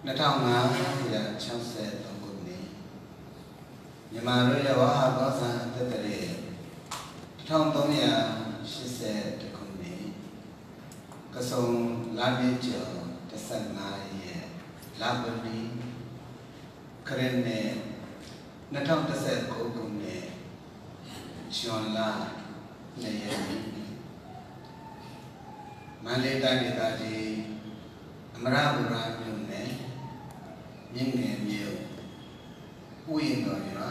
2563ခုနှစ်မြန်မာတို့ရဲ့ဝါဟာကောဇာတက်တဲ့1380ခုနှစ်ကဆုံလာပြည့်ကျော်15ရက်လာပလီခရစ်နှစ်2019ခုနှစ်ဇွန်လ2ရက်နေ့မန္တလေးတိုင်းဒေသကြီးအမရပူရမြို့နယ် မြင့်ငယ်မြို့ဥယျာဉ်တော်ရွာ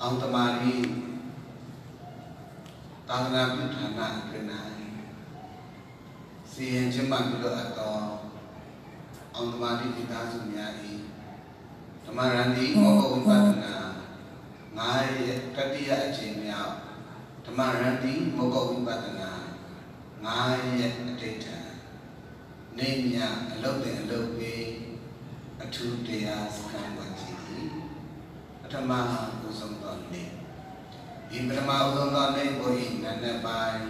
အောင်တမာရီသာသနာပြုဌာနအတွင်း၌စီရင်ခြင်းမှပြုလို့အပ်သောအောင်တမာရီမိသားစုများ၏ဓမ္မရန်ဒီမောဟဝိပဿနာငါးရက်တတိယအချိန်မြောက်ဓမ္မရန်ဒီမောဟဝိပဿနာငါးရက်အတိတ်ထံနေမြအလုတ်တင်အလုတ်ပြီး အထူးတရားစခန်းဝင်ကြည့်သည်ပထမဦးဆုံးသောနေ့ဒီပထမဦးဆုံးသောနေ့ကိုဤနံနက်ပိုင်း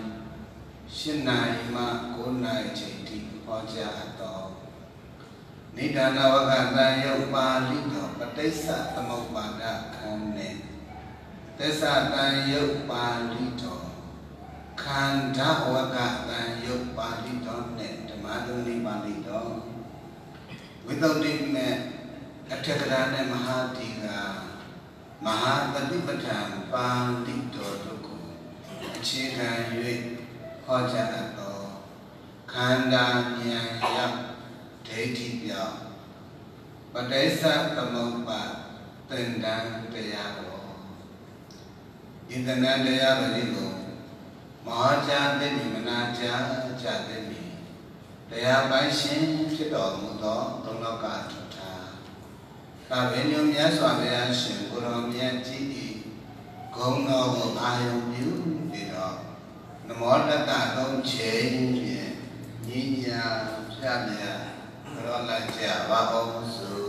၈နာရီမှ9နာရီချိန်ထိဟောကြားအပ်သောနိဒာနဝကတန်ယုတ်ပါဠိတော်ပဋိစ္စသမုပ္ပါဒခန်းနှင့်သစ္စာတန်ယုတ်ပါဠိတော်ခန္ဓာဝကတန်ယုတ်ပါဠိတော်နှင့်ဓမ္မဒုနိပါဠိတော် ဝိသုဒ္ဓိနဲ့အထက်ကရာနဲ့မဟာတိကမဟာတတိပဋ္ဌာန်ပါဠိတော်တို့ကိုအခြေခံ၍ဟောကြားအပ်သောခန္ဓာဉာဏ်ရောက်ဒိဋ္ဌိပြောင်းပဋိစ္စသမုပ္ပါသင်္တန်တရားတော်ဤသင်္တန်တရားတော်ဒီကိုမဟာကြာသိမိမနာကြာကြာသိမိ တရားပိုင်ရှင်ဖြစ်တော်မူသောသုံးလောကထထာသာဝေညုမြတ်စွာဘုရားရှင်ကိုရောမြတ်ကြီးဤဂုဏ်တော်ကိုအာယုပြုပြီးတော့နမောတတသုံးချိန်ဖြင့်ညီညာဖြတ်မြတ်ကြောလိုက်ကြပါအောင်စို့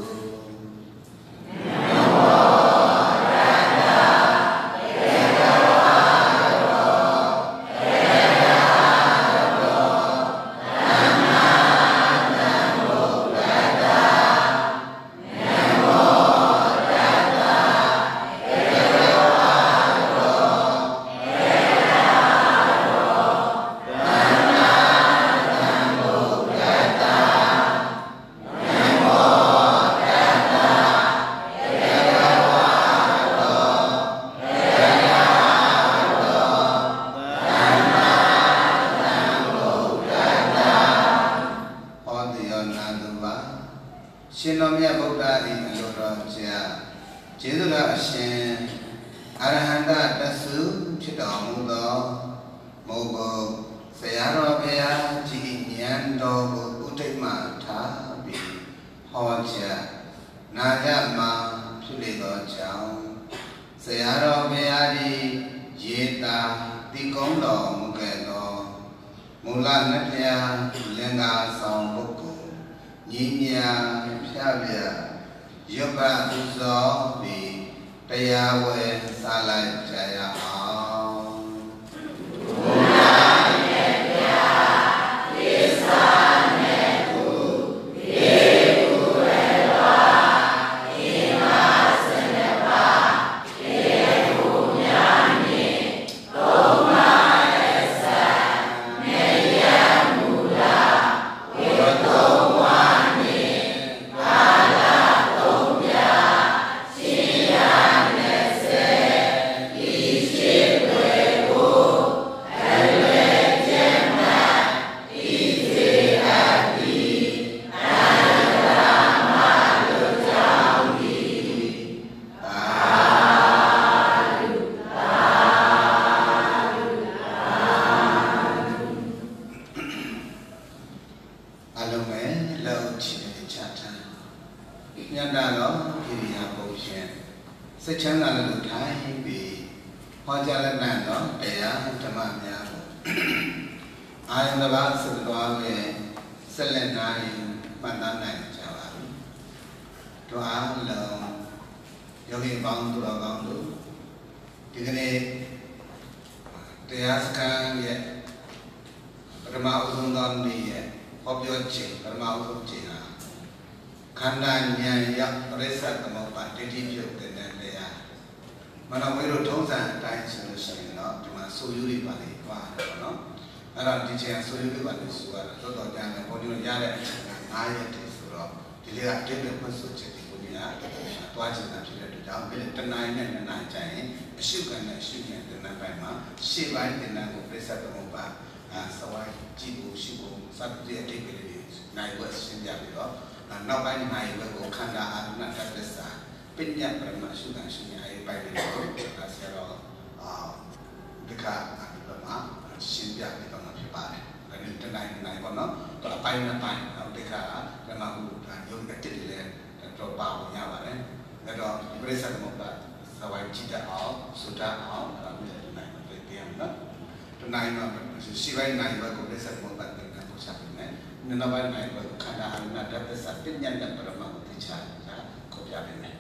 နနပိုင်းနိုင်ဘက်ခန္ဓာအနတ္တသစ္စာပညာနဲ့ပရမတ်ကိုသိချာတာကိုပြပေးမယ်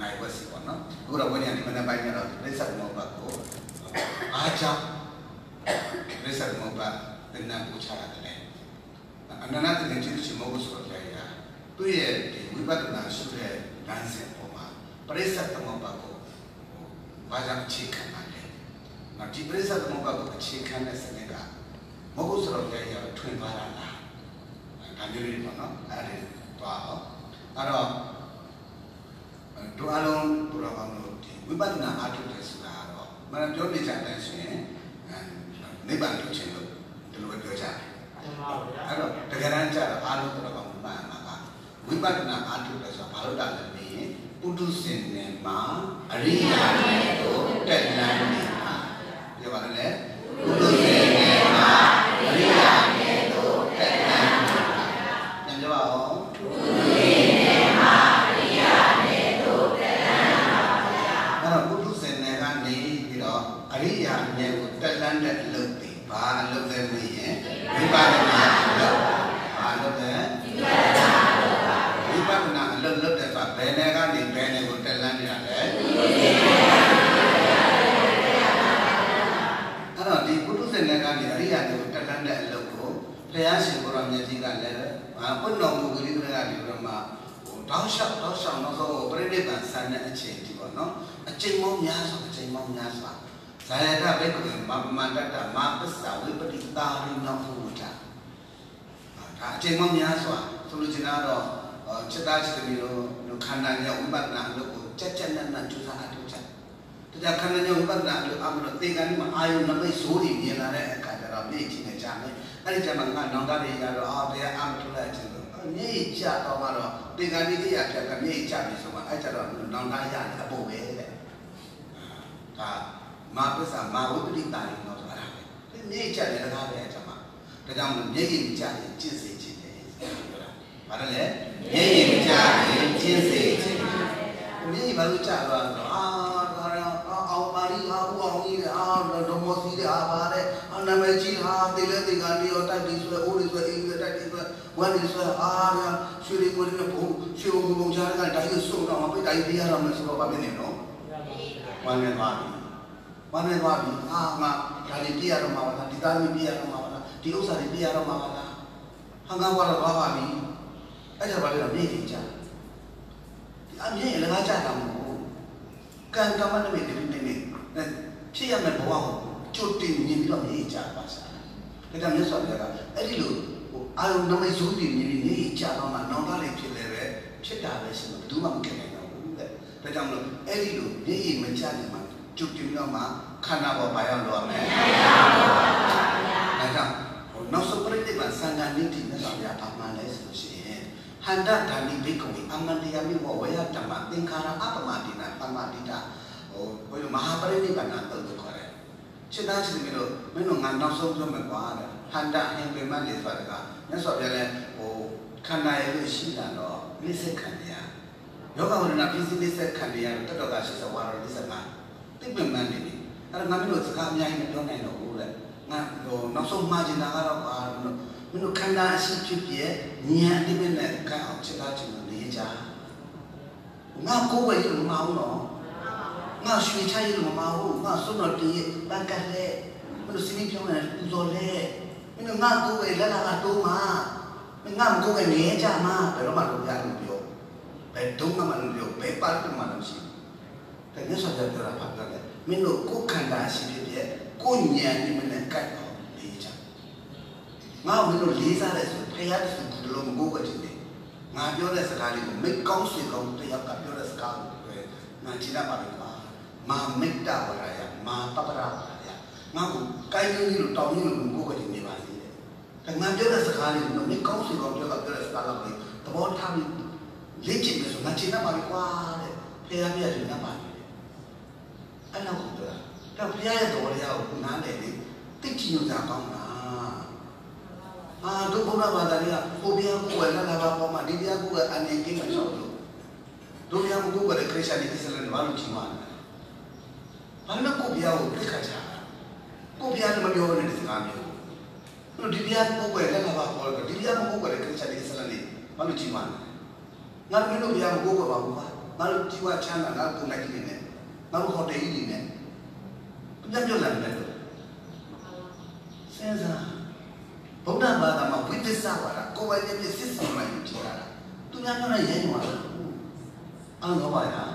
နိုင်ဝက်စီပေါ့နော်အခုတော့ဝိညာဉ်ဒီမနေ့ပိုင်းကျတော့ပြိဿသမုပ္ပါကိုအားကြောင့်ပြိဿသမုပ္ပါတင်တာကိုချရတယ်အနန္တတင်ခြင်းရှိမဟုတ်ဆိုတော့ကြာရသူ့ရဲ့ဒီဝိပဿနာရှုတဲ့လမ်းစဉ်ပေါ်မှာပရိစ္ဆေသမုပ္ပါကိုဘာကြောင့်အခြေခံပါလဲ။နောက်ဒီပရိစ္ဆေသမုပ္ပါကိုအခြေခံတဲ့စနစ်ကမဟုတ်ဆိုတော့ကြာရထွင်သွားတာလား။ ဒါမျိုးလေးပေါ့နော်။အဲ့ဒါသွားအောင်။အဲ့တော့ဒုအလုံးဘုရားကောင်းတို့ဒီဝိပဿနာအားထုတ်တယ်ဆိုတာတော့မနပြောနေကြတဲ့ဆိုရင်နိဗ္ဗာန်ထုတ်ခြင်းလို့ဒီလိုပဲပြောကြတယ်။အဲ့တော့တကယ်တမ်းကျတော့အားလုံးဘုရားကောင်းမှန်မှာကဝိပဿနာအားထုတ်တယ်ဆိုတာဘာလို့တာလဲမင်းပုထုဇဉ်နဲ့မှာအရိယာနဲ့တို့တက်လန်းနေတာပြောပါလေပုထုဇဉ်နဲ့မှာအရိယာနဲ့တို့တက်လန်းနေတာပြန်ပြောပါဦးပုထုဇဉ်နဲ့မှာအရိယာနဲ့တို့တက်လန်းနေတာအဲ့တော့ပုထုဇဉ်နဲ့ကနေပြီးတော့အရိယာနဲ့ကိုတက်လန်းတဲ့အလုပ်တွေဘာအလုပ်လဲမင်းရင်ဝိပဿနာအလုပ်ဘာအလုပ်လဲဝိပဿနာအလုပ်ဝိပဿနာအလုပ်လုပ်တဲ့ဆိုတာဘယ်နယ်ကနေဘယ်နယ်ကိုတက်လန်းနေတာလဲအဲ့တော့ဒီပုထုဇဉ်နယ်ကနေအရိယာတွေကိုတက်လန်းတဲ့အလုပ်ကိုဘုရားရှင်ကိုရောမြတ်ကြီးကလည်းဘာပွင့်တော်မူကလေးတွေကနေပြီးတော့မှဟို တောင်းလျှောက်တောင်းလျှောက်နောက်ဆုံးပြိဋိဘံဆန်တဲ့အချိန်ဒီပေါ့နော်အချိန်မောင်းများစွာအချိန်မောင်းများစွာဇာယတဘိက္ခုမမန္တတမပစ္ဆဝိပတိတာရိနောဟုဝတ္တဒါအချိန်မောင်းများစွာဆိုလိုချင်တာတော့จิตตาจิตမီတို့ခန္ဓာညဝိပဿနာလို့ကိုကြက်ကြက်နက်နက်ကျူးစားအထောက်ချက်တရားခန္ဓာညဝိပဿနာလို့အမှလို့သင်္ကန်းမှာအာယုနမိတ်ဇိုးတွေမြင်လာတဲ့အခါကျတော့မြင့်ချင်းနဲ့ကြာမယ် အဲ့ဒီကျမှငါနောင်တတွေရတော့အာတရားအမှထုတ်လိုက်ခြင်းလို့မြင့်ကြတော့မှတော့သင်္ကန်းဒီတရားဖြတ်ကမြင့်ကြပြီဆိုမှအဲ့ကျတော့နောင်တရတယ်အဖို့ပဲတဲ့ဒါမာပစ္စာမာဝိပတိတာရင်တော့ဆိုတာပဲမြင့်ကြတယ်တကားပဲအချမ်းမှာဒါကြောင့်မြင့်ရင်ကြရင်ကျင့်စေခြင်းတယ်ဘာလဲလဲမျက်ရည်မကြရင်ကျင်းစေခြင်းမျက်ရည်ဘာလို့ကြသွားလဲအာဒါရ အောင်ပါရီဟာဦးအောင်ကြီးအာဒမောစီတဲ့အာပါတဲ့နာမည်ကြီးဟာတေလဲတေကန်ဒီရောတိုက်ပြီးဆိုအိုးလေးဆိုအိမ်လေးတိုက်ပြီးဆိုဝမ်းလေးဆိုအာရရွှေလေးကိုလေးနဲ့ဘုံရွှေဘုံဘုံချားကတိုင်းရုပ်ဆုံးတော့မပိတ်တိုင်းပြရတော့မယ်ဆိုတော့ဗာဖြစ်နေနော်ဝမ်းနေသွားပြီဝမ်းနေသွားပြီအာမဒါလေးပြရတော့မှာပါလားဒီသားလေးပြရတော့မှာပါလားဒီဥစ္စာလေးပြရတော့မှာပါလားဟန်ကောင်ကတော့သွားပါပြီအဲ့ဒါဘာလဲတော့မြင့်ကြီးကြအမြင့်ရလည်းငါကြတာမဟုတ်ဘူးကံကမ္မနဲ့မြေနေနေ ဖြစ်ရမယ့်ဘဝကိုကြိုတင်မြင်ပြီးတော့မြင့်ကြပါစားဒါကြောင့်မြတ်စွာဘုရားကအဲ့ဒီလိုဟိုအာယုံနမိတ်ဇုံးပြီးမြင်ပြီးမြင့်ကြတော့မှနောင်တလေးဖြစ်လဲပဲဖြစ်တာပဲရှင်ဘယ်သူမှမကြနိုင်တော့ဘူးတဲ့ဒါကြောင့်မလို့အဲ့ဒီလိုမြင့်မကြနိုင်မှကြိုတင်ပြီးတော့မှခန္ဓာပေါ်ပါရောက်တော့မယ်ဒါကြောင့်နောက်ဆုံးပြိဋိဘံသံဃာနိတိမြတ်စွာဘုရားပါမှန်လဲဆိုလို့ရှိရင်ဟန္တဓာနိဘိက္ခုအမန္တယမိဝဝေယဓမ္မသင်္ခါရအပမတိနာပမတိတာ ဟိုဘယ်လိုမဟာပရိနိဗ္ဗာန်တုတ်ခေါ်တယ်စိတ်သားချစ်တယ်လို့မင်းတို့ငါနောက်ဆုံးပြောမယ်ကွာတဲ့ဟန္တဟင်ပေမတ်လေးဆိုတာကမြတ်စွာဘုရားလည်းဟိုခန္ဓာရဲ့လို့ရှိတာတော့လိစ္ဆခန္ဓာယောဂဝရဏပြည့်စည်လိစ္ဆခန္ဓာတတော်ကရှိစဝါရလိစ္ဆကတိပ္ပမန်နေပြီအဲ့ဒါငါမင်းတို့စကားအများကြီးမပြောနိုင်တော့ဘူးတဲ့ငါဟိုနောက်ဆုံးမှားချင်တာကတော့ဘာလို့မင်းတို့ခန္ဓာအရှိဖြစ်ပြဉာဏ်အတိပ္ပနဲ့ကံအောင်ချက်သားချင်လို့နေကြငါကိုယ်ဝယ်ရမအောင်တော့ ငါရွှေချရမမဟုတ်ငါစွန့်တော်တည်းဘက်ကလည်းမင်းတို့စင်းပြောနေပူဇော်လဲမင်းတို့ငါကိုယ်ဝယ်လက်လာကတိုးမှာငါမကိုယ်ဝယ်နေကြမှာဘယ်တော့မှလုပ်ရလို့ပြောဘယ်တုံးမှမလုပ်ပြောဘယ်ပါတမှမရှိဘူးဒါမြတ်စွာဘုရားပြောတာဘာပြောလဲမင်းတို့ကိုယ်ခန္ဓာရှိဖြစ်ဖြစ်ကိုယ်ဉာဏ်နဲ့မနဲ့ကတ်တော့လေးချငါ့ကိုမင်းတို့လေးစားတယ်ဆိုဖယားတူတူလုံးမကိုယ်ကတည်းကငါပြောတဲ့စကားလေးကိုမိတ်ကောင်းဆွေကောင်းတယောက်ကပြောတဲ့စကားကိုပဲငါကြည့်တတ်ပါလိမ့်ပါ မာမိတ်တဝရယမာပပရဝရယငါ့ကိုကိုင်းကြီးလို့တောင်းကြီးလို့ကိုယ်ကတည်းကနေပါစေတဲ့ဒါငါပြောတဲ့စကားလေးကိုမိတ်ကောင်းဆွေကောင်းတယောက်ကပြောတဲ့စကားလောက်လေးသဘောထားပြီးလေ့ကျင့်မယ်ဆိုငါကြည့်တတ်ပါလိမ့်ကွာတဲ့ဖယားပြည့်တယ်ငါပါလေအဲ့လောက်ကိုပြောတာဒါဖယားရဲ့တော်တရားကိုနားလည်လေသိချင်ကြကောင်းလားအာတို့ဘုရားဘာသာတွေကကိုဘုရားကိုယ်ကလည်းဘာပေါ်မှာဒီဘုရားကိုယ်ကနေကိမချောလို့တို့ဘုရားကိုယ်ကလည်းခရစ်ယာန်ဒီစလန်ဘာလို့ချီမှာလဲ ဘာလို့ကိုဘုရားကိုပြစ်ခတ်ကြတာကိုဘုရားလည်းမပြောနဲ့ဒီစကားမျိုးတို့ဒီဘုရားကိုယ်ကလည်းဘာပေါ်လို့ဒီဘုရားကိုယ်ကလည်းခရစ်ယာန်ဒီစလန်ဘာလို့ချီမှာလဲငါတို့ဘုရားကိုယ်ကဘာဘူးပါငါတို့ជីဝချမ်းသာငါတို့လိုက်နေတယ်ငါတို့ဟိုတယ်ကြီးနေတယ်ပြတ်ပြတ်လာတယ်လို့စဉ်းစားဗုဒ္ဓဘာသာမှာဝိသစ္စဝါဒကိုယ်ပိုင်ပြည့်စစ်ဆောင်လိုက်ကြည့်တာသူများပြောတဲ့ရဲညွှန်တာအောင်တော့ပါလား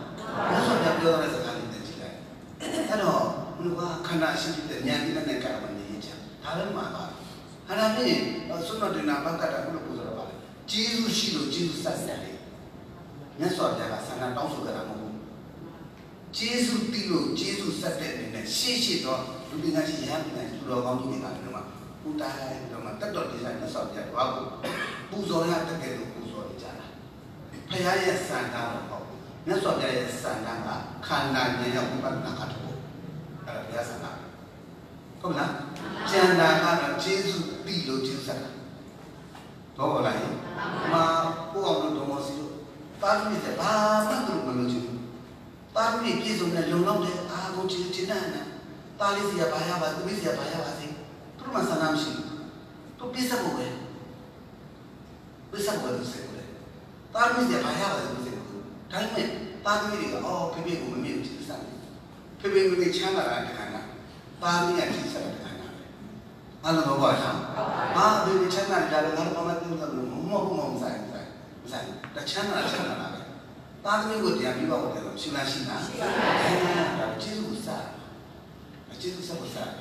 ဘုရားပြောပြောတဲ့စကား လေးနဲ့ကြည့်လိုက်အဲ့တော့ဘုရားခန္ဓာရှိတဲ့ဉာဏ်ဒီနဲ့ကရမနေကြဒါလည်းမှာပါဟာဒါနဲ့ဆွတ်တင်နာဘက်ကတာဘုလို့ပူဇော်ပါလေဂျေဇုရှိလို့ဂျေဇုစတယ်လေမြတ်စွာဘုရားကဆန္ဒတောင်းဆိုကြတာမဟုတ်ဘူးဂျေဇုတီးလို့ဂျေဇုစတဲ့အနေနဲ့ရှေ့ရှေ့တော့လူပညာရှိရဟန်းပညာရှိသူတော်ကောင်းကြီးတွေကလည်းမှာပူတိုင်းတော့မှတက်တော်ဒီဇိုင်းနဲ့ဆောက်ပြတော့ကိုပူဇော်ရတကယ်လို့ပူဇော်နေကြတာဖခင်ရဲ့စံတာတော့ဟုတ် မြတ်စွာဘုရားရဲ့စံတာကခန္ဓာဉာဏ်ရောက်ဝိပဿနာကတည်းကအဲ့ဒါဘုရားစံတာဟုတ်လားကျန်တာကတော့ဂျေဇုတီးလို့ဂျေဇုစတာတော့လားမာကိုအောင်လို့တော်မစီလို့တာသမီးတဲ့ဘာမှသူမလို့ချင်ဘူးတာသမီးပြည့်စုံတဲ့လုံလောက်တဲ့အာကိုချင်ချင်တဲ့နာတာလေးစီရဘာရပါသမီးစီရဘာရပါစေသူမှဆန္ဒမရှိဘူးသူပြည့်စုံဖို့ပဲပြည့်စုံဖို့လို့ဆိုတယ်တာသမီးစီရဘာရပါစေပြည့်စုံဖို့ ဒါပေမဲ့တာသမီးတွေကအော်ဖေဖေကိုမမြင်ချင်စမ်းဖေဖေကိုချမ်းသာတာတခါနာတာသမီးကချစ်စတယ်တခါနာဘာလို့တော့ပါလားအာဖေဖေချမ်းသာတယ်လည်းငါတို့ဘာမှသိလို့မဟုတ်ဘူးမဟုတ်ဆိုင်ဆိုင်ဆိုင်တချမ်းသာချမ်းသာတာပဲတာသမီးကိုတရားပြီးပါဦးတယ်လို့ရှိလားရှိလားရှိပါဘူးဒါကျေးဇူးစားကျေးဇူးစားစား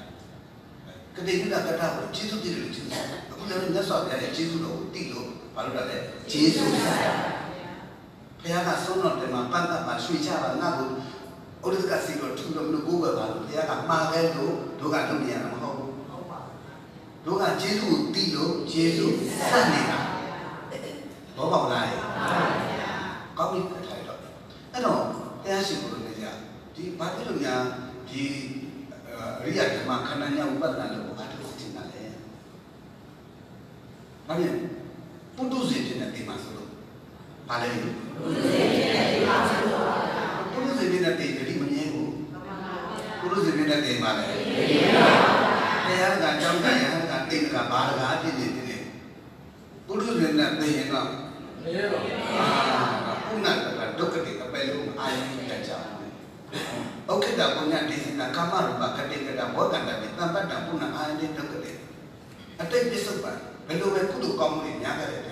ကတိကကတာကိုကျေးဇူးတည်လို့ကျေးဇူးအခုလည်းမြတ်စွာဘုရားရဲ့ကျေးဇူးတော်ကိုတည်လို့ဘာလို့လဲကျေးဇူးစား ဘုရားကဆုံးတော်တယ်မှာပန်းတ်မှာရွှေချပါငါ့ကိုဩရကစီတော့သူတို့မလို့ကိုယ်ပဲပါလို့ဘုရားကမှားခဲ့လို့တို့ကလုပ်နေရမှာမဟုတ်ဘူးတို့ကကျေးဇူးကိုတည်လို့ကျေးဇူးစနေတာဘောပေါက်လားကောင်းပြီထိုင်တော့အဲ့တော့တရားရှိခိုးလို့နေကြဒီဘာဖြစ်လို့များဒီအရိယဓမ္မခန္ဓာညာဥပဒနာလို့ဘာလို့သိနေတာလဲဘာလဲပုထုဇဉ်တဲ့ဒီမှာဆိုလို့ ဘာလဲပုထုဇဉ်တဲ့ဒီမှာဆိုလို့ပုထုဇဉ်တဲ့ဒီဂရိမမြဲဘူးပုထုဇဉ်တဲ့ဒီမှာလဲတရားကကြောင်းကရဟန်းကတိတ်ကဘာကဖြစ်နေတယ်ပုထုဇဉ်နဲ့သိရင်တော့မရတော့အာခုနကဒုက္ခတိအပယ်လုံးအာယုန်ကြကြဩခိတပုညဒေသနာကာမရူပကတိကတဘောကန္တပိတံပတ္တပုဏ္ဏအာယတိဒုက္ခတိအတိတ်ပစ္စုပန်ဘယ်လိုပဲကုသိုလ်ကောင်းမှုတွေများကြတယ်ပြောပြော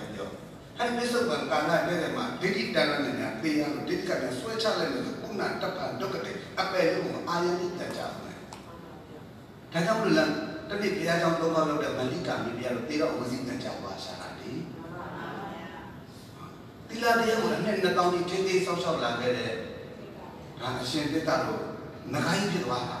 အဲဒီပစ္စုပန်ကာလတည်းတည်းမှာဒိဋ္ဌိတဏ္ဍနဲ့ညာပေးရလို့ဒိဋ္ဌိကလည်းဆွဲချလိုက်လို့ကုဏတပ္ပဒုက္ခတိအပယ်လုံးအာယတိကြကြတယ်ဒါကြောင့်လို့လားတနေ့ဘုရားကြောင့်သုံးပါးလောက်တဲ့မလိကာမိဘုရားတို့တေတော့ဝစီကံကြောင့်ပါရှာတာဒီတိလာတရားကိုအနှစ်2000ကြီးထင်းသေးဆောက်ရှောက်လာခဲ့တဲ့ဒါအရှင်သစ္စာတို့ငကိုင်းဖြစ်သွားတာပဲ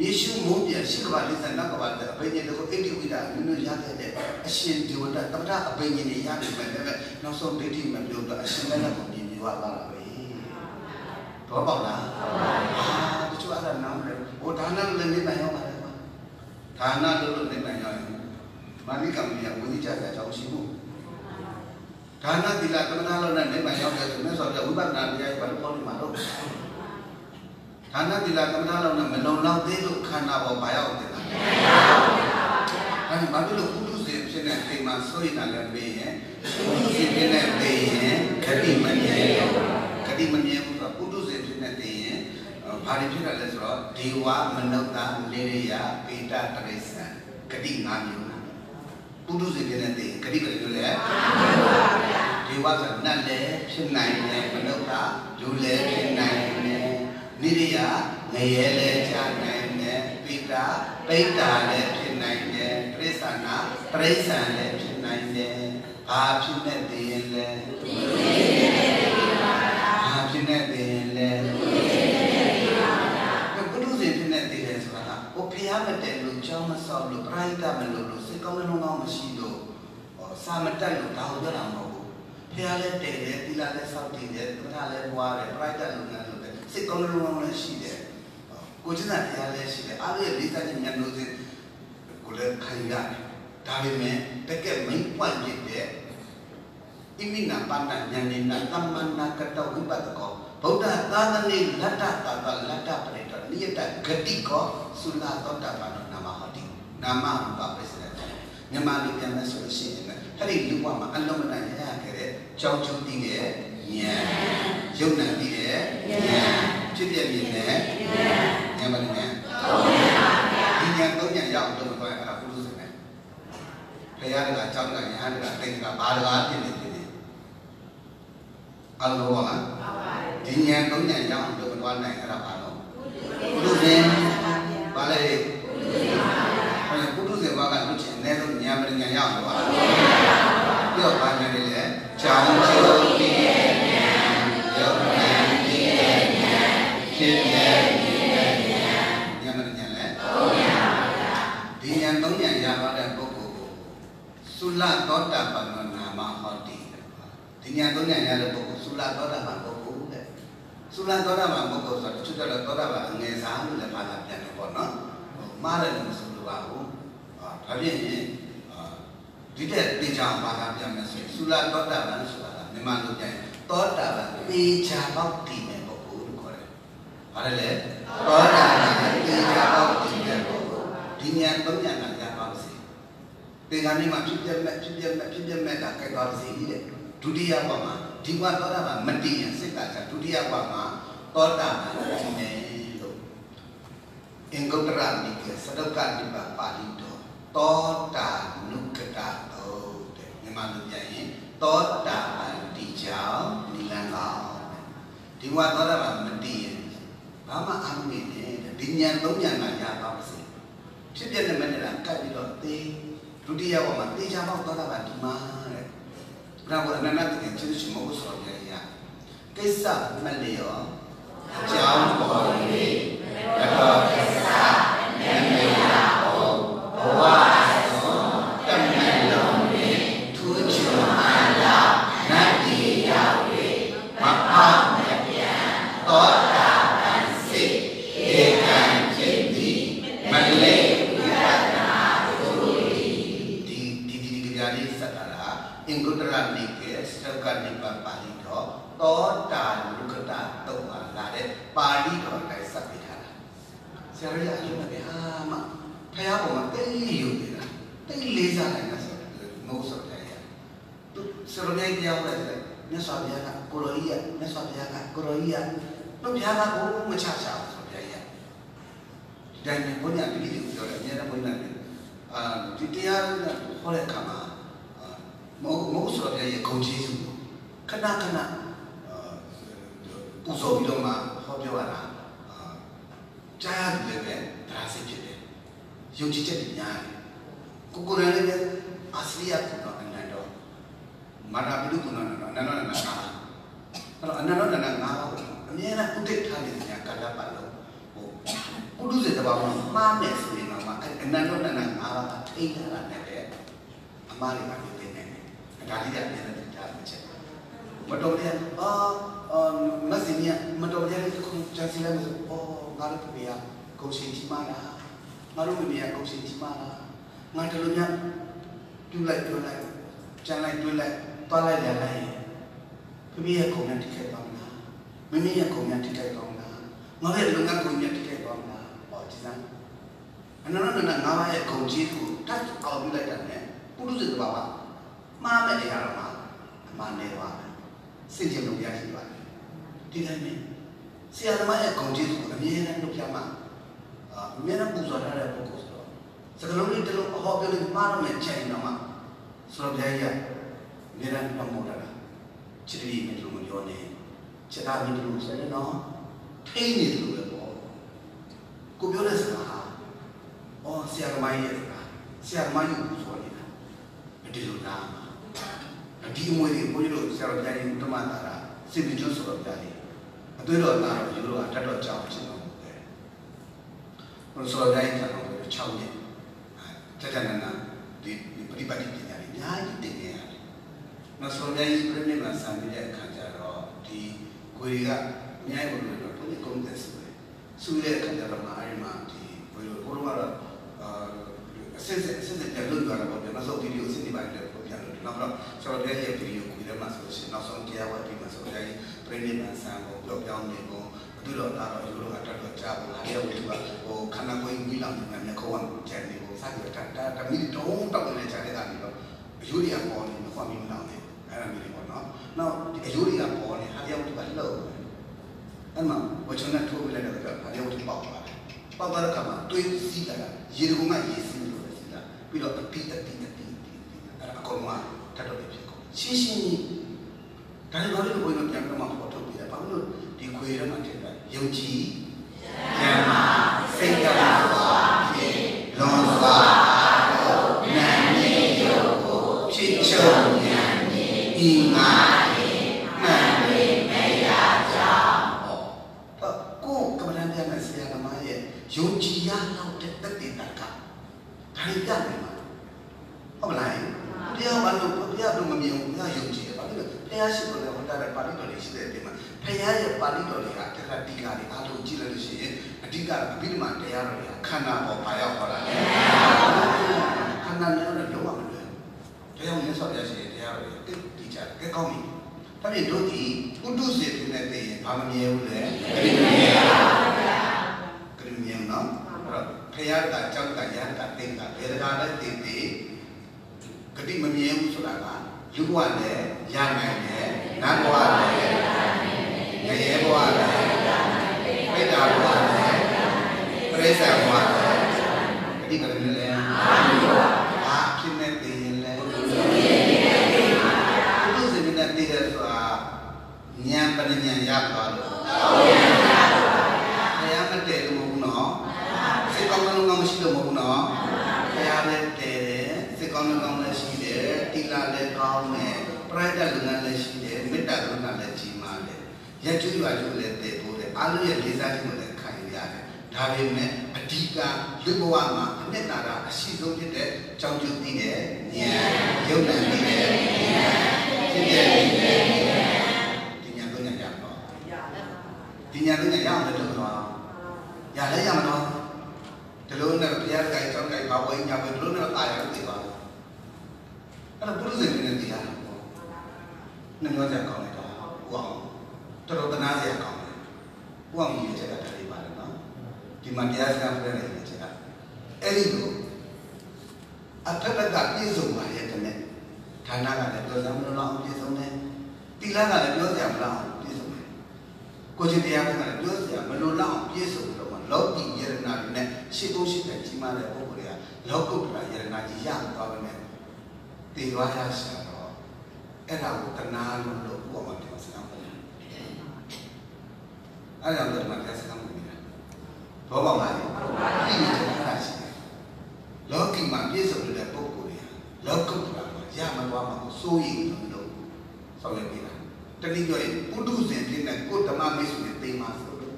ယေရှုမိုးပြန်ရှိကဘာလေးစံနောက်ကဘာတဲ့အဘိညာဉ်တွေကိုအိတိဝိဒနုနုရခဲ့တဲ့အရှင်ဒီဝတ္တတမထအဘိညာဉ်တွေရပြီမဲ့လည်းနောက်ဆုံးဒိဋ္ဌိမပြောတော့အရှင်လည်းလည်းကိုမြင်မြင်သွားတာပဲတော့ပေါ့လားအာတချို့အဲ့ဒါနားမလဲဟိုဒါနလည်းနေနိုင်အောင်ပါလေကွာဒါနလို့လို့နေနိုင်အောင်မာနိကံကြီးကဝိဇ္ဇာကြောင့်ရှိမှုဒါနသီလကမ္မနာလို့နဲ့နေနိုင်အောင်တယ်ဆိုမြတ်စွာဘုရားဝိပဿနာတရားဘာလို့ခေါ်နေမှာလို့ ဒါနသီလကမ္မနာလို့နဲ့မလုံလောက်သေးလို့ခန္ဓာပေါ်ဘာရောက်တယ်လားမရောက်ပါဘူးအဲ့ဒီဘာဖြစ်လို့ပုထုဇဉ်ဖြစ်တဲ့အိမ်မှာဆိုရင်လည်းမေးရင်ပုထုဇဉ်ဖြစ်တဲ့မေးရင်ဂတိမမြဲဂတိမမြဲဘူးဆိုတော့ပုထုဇဉ်ဖြစ်တဲ့သိရင်ဘာတွေဖြစ်တာလဲဆိုတော့ဒေဝမနုဿလေရိယပေတတရိစ္ဆန်ဂတိ၅မျိုးပုထုဇဉ်ဖြစ်တဲ့သိရင်ဂတိဘယ်လိုလဲဒေဝဝဆိုနတ်လည်းဖြစ်နိုင်တယ်မနုဿလူလည်းဖြစ်နိုင်တယ် နိရိယငရဲလည်းကြာနိုင်တယ်ပိတာပိတ္တာလည်းဖြစ်နိုင်တယ်ပရိစ္ဆာနာပရိစ္ဆန်လည်းဖြစ်နိုင်တယ်ဘာဖြစ်နေသေးရင်လဲဘာဖြစ်နေသေးရင်လဲဘုဒ္ဓဇင်ဖြစ်နေသေးတယ်ဆိုတာကဟိုဖျားမတယ်လို့ကြောင်းမဆောက်လို့ပရိဒတ်မလို့လို့စိတ်ကောင်းလုံးကောင်းမရှိလို့ဟောစာမတက်လို့ဒါဟုတ်ကြတာမဟုတ်ဘူးဖျားလည်းတယ်တယ်သီလလည်းစောင့်တည်တယ်ပထလည်းပွားတယ်ပရိဒတ်လုပ်ငန်းလုပ်တယ် စိတ်ကောင်းလုံးကောင်းလည်းရှိတယ်ကိုကျင့်တဲ့တရားလည်းရှိတယ်အားရလေးစားခြင်းဉာဏ်လို့စဉ်ကိုလည်းခံရတယ်ဒါပေမဲ့တကယ်မိတ်ပွင့်ဖြစ်တဲ့ဣမိနာပန္နဉာဏိနာသမ္မနာကတဝိပတကောဗုဒ္ဓသာသနေလတ္တတတလတ္တပရိတနိယတဂတိကောသုလသောတပန္နနာမဟောတိနာမရူပပစ္စယမြန်မာလူပြန်မဲ့ဆိုလို့ရှိရင်လည်းအဲ့ဒီလူဘဝမှာအလုံးမတန်ရရခဲ့တဲ့ကြောင်းကျုံတည်တဲ့ဉာဏ် ယုံနာတည်တဲ့ဉာဏ်ဖြစ်ပြမြင်တဲ့ဉာဏ်ဉာဏ်ပါလေဉာဏ်ဒီဉာဏ်သုံးဉာဏ်ရောက်တော့တော့အဲ့ဒါပုရုဇဉ်ပဲဘုရားကကြောင်းကညာကတိတ်ကဘာတကားဖြစ်နေဖြစ်နေအလောပါလားဒီဉာဏ်သုံးဉာဏ်ရောက်တော့မသွားနိုင်အဲ့ဒါဘာလို့ပုရုဇဉ်ဘာလဲ လသောတာပန်နာမဟောတိဒီဉာဏ်သုံးဉာဏ်ရတဲ့ပုဂ္ဂိုလ်သုလသောတာပန်ပုဂ္ဂိုလ်တဲ့သုလသောတာပန်ပုဂ္ဂိုလ်ဆိုတော့ချွတ်တော့သောတာပန်အငယ်စားလို့လည်းပါလာပြန်တယ်ပေါ့နော်မှားတယ်လို့မဆိုလိုပါဘူးဒါဖြင့်ဒီတဲ့တေချာဘာသာပြန်မယ်ဆိုရင်သုလသောတာပန်ဆိုတာကမြန်မာလိုပြန်သောတာပန်တေချာပေါက်တည်တဲ့ပုဂ္ဂိုလ်လို့ခေါ်တယ်ဘာလဲလဲသောတာပန်တေချာပေါက်တည်တဲ့ပုဂ္ဂိုလ်ဒီဉာဏ်သုံးဉာဏ်ကရပါစေ တေဂာနိမှာဖြစ်ပြမဲ့ဖြစ်ပြမဲ့ဖြစ်ပြမဲ့တာကြိုက်သွားစေတဲ့ဒုတိယဘဝမှာဒီဘဝသောတာပန်မတည်ရင်စိတ်ကချဒုတိယဘဝမှာသောတာပန်တည်တယ်လို့အင်္ဂုတ္တရနိကေသဒုက္ခနိဗ္ဗာန်ပါဠိတော်သောတာနုကတတောတဲ့မြန်မာလိုပြန်ရင်သောတာပန်တည်ကြောင်းနိလန်ကောင်းဒီဘဝသောတာပန်မတည်ရင်ဘာမှအာမနေနဲ့ဒီဉာဏ်သုံးဉာဏ်ကရပါပါစေဖြစ်ပြတဲ့မဲ့နေတာကပ်ပြီးတော့သေ ဒုတိယဘဝမှာသေချာပေါက်သောတာပန်ဒီမှာတဲ့ဘုရားကအနန္တတကယ်ကျေးဇူးရှင်မဟုတ်ဆိုရရကိစ္စမလျောအကြောင်းပေါ်၍တတော်ကိစ္စနမေယ ပြောလို့မှားတော့မှချိန်တော့မှဆိုတော့ဘုရားကြီးကအမြဲတမ်းပမိုးတာချစ်တယ်နဲ့လို့မပြောနဲ့ချစ်တာမင်းတို့ဆိုရင်တော့ထိနေတယ်လို့ပဲပေါ့ကိုပြောတဲ့စကားဟာအော်ဆရာသမားရဲ့စကားဆရာသမားကြီးကိုဆိုနေတာဒီလိုလားဒီအမွေတွေကိုဘုန်းကြီးတို့ဆရာတော်ဘုရားကြီးဓမ္မတာရာစိတ်ပြကျွတ်ဆိုတော့ကြားတယ်အသွေးတော်သားတော်ယူလို့အထက်တော်ကြောက်ချင်တော့ဘုရားဆိုတော့တိုင်းကျွန်တော်6နှစ် တတနနာဒီပရိပတ်တိပညာတွေအများကြီးတင်နေရတယ်။နောက်ဆိုတိုင်းပြိနေမှာစံပြတဲ့အခါကျတော့ဒီကိုယ်ကအများကြီးဘုရားတော်ဘုရားကုန်းတဲ့ဆိုတယ်။ဆိုတဲ့အခါကျတော့မှအဲဒီမှာဒီဘုရားဘုရားကတော့အာအစစ်စစ်အစစ်စစ်ပြန်လို့ရတာပေါ့ဗျာ။နောက်ဆုံးဗီဒီယိုအစစ်တွေပါတယ်ပေါ့ဗျာ။နောက်တော့ဆိုတော့ရဲ့ဗီဒီယိုကိုလည်းမှဆိုရှင်နောက်ဆုံးတရားဝတ်ဒီမှာဆိုတိုင်းပြိနေမှာစံကိုပြောပြောင်းနေဖို့သူတို့တော့တော့ယူလို့အတတ်တော့ကြားဖို့အားရဝတ္ထုကဟိုခန္ဓာကိုယ်ကြီးလောင်နေတယ်ခေါင်းကကျန် နေဖို့စသည်တတာတမီတုံးတောက်နေတဲ့ခြားတဲ့ကနေတော့အယူရီကပေါ်နေမခွန်မီမလောင်နေအဲ့ဒါမျိုးပေါ့နော်နောက်ဒီအယူရီကပေါ်နေဟာရဝတ္ထုကလှုပ်အဲ့မှာဝချွန်းနဲ့ထိုးပြလိုက်တော့ဟာရဝတ္ထုပေါက်သွားတယ်ပေါက်သွားတဲ့အခါမှာတွေးစီးလာတာရေတကုံကရေစီးလို့စီးလာပြီးတော့အတိအတိအတိအဲ့ဒါအကုန်လုံးကတတ်တော့ဖြစ်ကုန်ရှင်းရှင်းကြီးဒါလည်းဘာလို့ဘုန်းကြီးတို့ပြန်ပြမှာပေါ်ထုတ်ပြတယ်ဘာလို့ဒီခွေထဲမှာထည့်တာယုံကြည်ဉာဏ်မှာစိတ်ကစွာဖြင့်လွန်စွာ မြင့်ဤငါမှန်ပေမရကြောင်းဟောကိုကမ္ဘာပြန်မဲ့ဆရာသမားရဲ့ယုံကြည်ရလောက်တဲ့တတိတကဒါလေးပြတယ်မှာဟုတ်မလားတရားဘာလို့ဘုရားတို့မမြင်ဘူးဘုရားယုံကြည်တယ်ဘာလို့လဲဘုရားရှိခိုးတယ်ဟောတာပါဠိတော်လေးရှိတဲ့အချိန်မှာဘုရားရဲ့ပါဠိတော်တွေကတခါတိကာတွေအားလုံးကြည့်လိုက်လို့ရှိရင်အဓိကအဘိဓမ္မာတရားတော်တွေကခန္ဓာပေါ်ပါရောက်ခေါ်တာလေခန္ဓာနဲ့တော့လုံးဝမလွယ်ဘူးတရားမြတ်စွာဘုရားရှိတဲ့တရားတော်တွေတိကျတယ်ကောင်းပြီ ဒါပြင်တို့ဒီပုထုဇဉ်တွေနဲ့သိရင်ဘာမမြဲဘူးလေခရီးမမြဲပါဘူးဗျာခရီးမမြဲနော်အဲ့တော့ဘုရားကကြောက်ကရဟန်းကသိကဘယ်တကားလဲသိသိဂတိမမြဲဘူးဆိုတာကလူဘဝနဲ့ရနိုင်တယ်နတ်ဘဝနဲ့ငရဲဘဝနဲ့ပိဋ္ဌာဘဝနဲ့ပရိစ္ဆေဘဝနဲ့ဂတိကလည်းလည်းအာဖြစ်နေတယ်လည်းဘုရားရှင်နဲ့တည်တယ်ဆိုတာဉာဏ်ပညာရသွားလို့ဘုရားမတည့်လို့မဟုတ်ဘူးနော်စိတ်ကောင်းလုံးကောင်းမရှိလို့မဟုတ်ဘူးနော်ဘုရားလည်းတည်တယ်စိတ်ကောင်းလုံးကောင်းလည်းရှိတယ်တိ လာလည်းကောင်းတယ်ပရိသတ်ကလည်းရှိတယ်မေတ္တာကလည်းကြီးမားတယ်ရကျွရွာကျွလည်းတည်ဖို့တယ်အားလုံးရဲ့လေးစားခြင်းကိုလည်းခံရတယ်ဒါပေမဲ့အဓိကလူဘဝမှာအနှစ်သာရအရှိဆုံးဖြစ်တဲ့ကြောင်းကျူသိတဲ့ဉာဏ်ယုံနာသိတဲ့ဉာဏ်ဖြစ်တဲ့ဉာဏ်ဒီဉာဏ်ကိုဉာဏ်ရတော့ဒီဉာဏ်ကိုဉာဏ်ရအောင်လို့တော့ရလဲရမတော့ဒီလိုနဲ့ဘုရားကိုင်ကြောင်းကိုင်ဘာဝိညာဉ်ပဲဒီလိုနဲ့တာရလို့သိပါဘူး အဲ့တော့ဘုရားရှင်နဲ့တရားပေါ့နှမျောကြကောင်းလိုက်တော့ဟောတော်တော်တနာစရာကောင်းတယ်ဟောအောင်ရည်ချက်ကတည်းပါလေနော်ဒီမှာတရားစကားပြတဲ့ရည်ချက်ကအဲ့ဒီလိုအထက်ကပြည့်စုံပါရဲ့တဲ့ဌာနကလည်းပြောစရာမလိုတော့ပြည့်စုံတယ်တိလကလည်းပြောစရာမလိုအောင်ပြည့်စုံတယ်ကိုချင်းတရားကလည်းပြောစရာမလိုတော့ပြည့်စုံတော့မှလောကီယရနာတွေနဲ့ရှစ်သုံးရှစ်တဲ့ကြီးမားတဲ့ပုဂ္ဂိုလ်တွေကလောကုတ္တရာယရနာကြီးရသွားပါမယ် တည်သွားရရှာတော့အဲ့ဒါကိုတဏှာလို့လို့ဥပမာပြောစရာမလိုအဲ့ဒါလည်းမှတရားစကားမလို့နေတာဘောပေါက်ပါလေဒီလိုတရားရှိတယ်လောကီမှာပြည့်စုံတဲ့ပုဂ္ဂိုလ်တွေလောကုတ္တရာမှာရမသွားမှာကိုစိုးရိမ်လို့ဆောင်ရွက်နေတာတတိယရင်ပုထုဇဉ်ဖြစ်တဲ့ကိုဓမ္မမိတ်ဆွေသိမှာဆိုလို့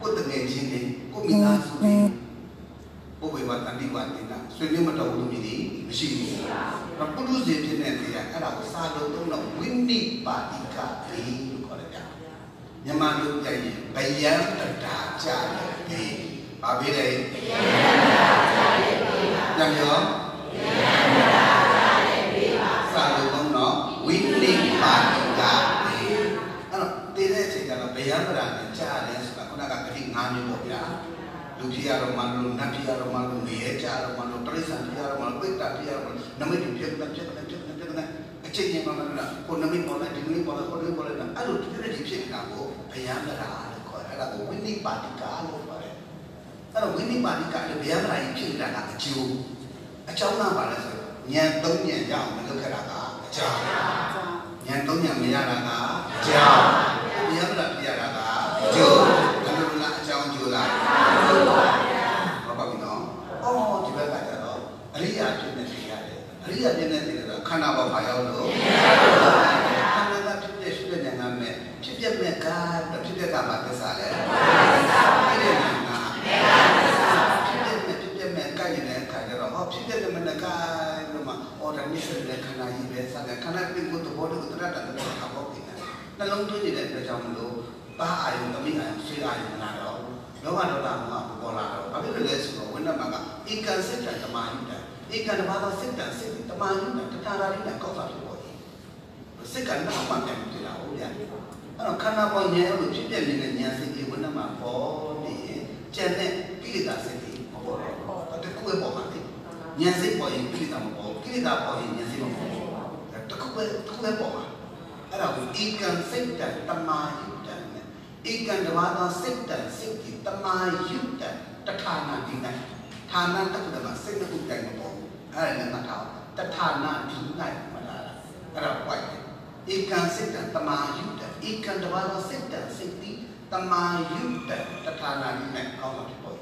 ကိုတငယ်ချင်းတွေကိုမိသားစုတွေပုဗ္ဗေဝတန်တိဝတင်တာဆွေမျိုးမတော်ဘူးလူကြီးမရှိဘူး။ ပုထုဇဉ်ဖြစ်တဲ့တရားအဲ့ဒါကိုစာလုံးသုံးတော့ဝိနိပါတိကတိလို့ခေါ်တယ်ဗျာ။မြန်မာလူကြိုက်ရင်ဗယံတတာကြတယ်ဒီဘာဖြစ်လဲ။ဗယံတတာကြတယ်ဒီပါ။ညရောဗယံတတာကြတယ်ဒီပါ။စာလုံးသုံးတော့ဝိနိပါတိကတိအဲ့တော့တည်တဲ့အချိန်ကျတော့ဗယံတတာနဲ့ကြားတယ်ဆိုတာခုနကဂတိ၅မျိုးပေါ့ဗျာ။လူဖြစ်ရတော့မှလို့နတ်ဖြစ်ရတော့မှလို့နေရကြတော့မှလို့တိရစ္ဆာန်ဖြစ်ရတော့မှလို့ပိဋကဖြစ်ရတော့မှ နမိတ်ဖြစ်ဖြစ်ဖြစ်ဖြစ်ဖြစ်ဖြစ်အချိန်ချင်းမှမလားကိုနမိတ်ပေါ်လိုက်ဒီနမိတ်ပေါ်လိုက်ကိုနမိတ်ပေါ်လိုက်အဲ့လိုဖြစ်တဲ့ဖြစ်နေတာကိုဘယံမရာလို့ခေါ်တယ်အဲ့ဒါကိုဝိနိပါတိကာလို့ခေါ်တယ်အဲ့တော့ဝိနိပါတိကာလည်းဘယံမရာကြီးဖြစ်နေတာကအကျိုးအကြောင်းကပါလဲဆိုဉာဏ်သုံးဉာဏ်ရအောင်မလုပ်ခဲ့တာကအကြောင်းဉာဏ်သုံးဉာဏ်မရရတာကအကြောင်းမြတ်ဗလာပြရတာကအကျိုးဘယ်လိုလားအကြောင်းကျိုးလားဟုတ်ပါဗျာဟုတ်ပါပြီနော်အော်ဒီဘက်ကကျတော့အရိယာဖြစ်နေတယ် ရတယ်အရိယာဖြစ်နေတယ်ဆိုခန္ဓာပေါ်မှာရောက်လို့ခန္ဓာကဖြစ်ဖြစ်ရှိတဲ့ဉာဏ်ကမဲ့ဖြစ်ဖြစ်မဲ့ကဖြစ်ဖြစ်ကမှသစ္စာလဲဖြစ်တဲ့ဉာဏ်ကဖြစ်ဖြစ်မဲ့ဖြစ်ဖြစ်မဲ့ကနေတဲ့ခါကျတော့ဟောဖြစ်ဖြစ်မဲ့ကလို့မှအော်ဒါနိစ္စတဲ့ခန္ဓာကြီးပဲစတဲ့ခန္ဓာပြင်ကိုသဘောတူတရတ္တတဲ့ခါပေါ်ပြီနှလုံးသွင်းနေတဲ့အတွက်ကြောင့်မလို့ပါအာယုတမိအာယုဆွေးအာယုမလာတော့လောဘဒေါသမောဟပေါ်လာတော့ဘာဖြစ်လို့လဲဆိုတော့ဝိနမကဧကံစိတ်တဓမ္မယုတ ဧကံဓမ္မသောစိတ်တစိတ်ဓမ္မယုတတထာရာရိတကောက်တာဖြစ်ပေါ်တယ်စိတ်ကနောက်မှပြန်ပြလာဟုတ်ဗျာအဲ့တော့ခန္ဓာပေါ်ဉာဏ်လို့ဖြစ်ပြနေတဲ့ဉာဏ်စိတ်ကြီးဝိနမပေါ်နေကျန်တဲ့ကိလေသာစိတ်ကြီးမပေါ်တော့တခုပဲပေါ်မှာလေဉာဏ်စိတ်ပေါ်ရင်ကိလေသာမပေါ်ကိလေသာပေါ်ရင်ဉာဏ်စိတ်မပေါ်တခုပဲတခုပဲပေါ်မှာအဲ့ဒါကိုဧကံစိတ်တတမယုတဧကံဓမ္မသောစိတ်တစိတ်ကြီးတမယုတတထာနာဒီနိုင်ဌာနတခုတည်းမှာစိတ်တစ်ခုတိုင်မပေါ်ဘူး အဲ့ဒါလည်းမှတ်ထားတထာနာဒီနိုင်မလားအဲ့ဒါ white ဧကံစိတ်တတမယုတဧကံဓမ္မသောစိတ်တစိတ်ကြီးတမယုတတထာနာဒီနိုင်ကောင်းမှာဖြစ်ပေါ်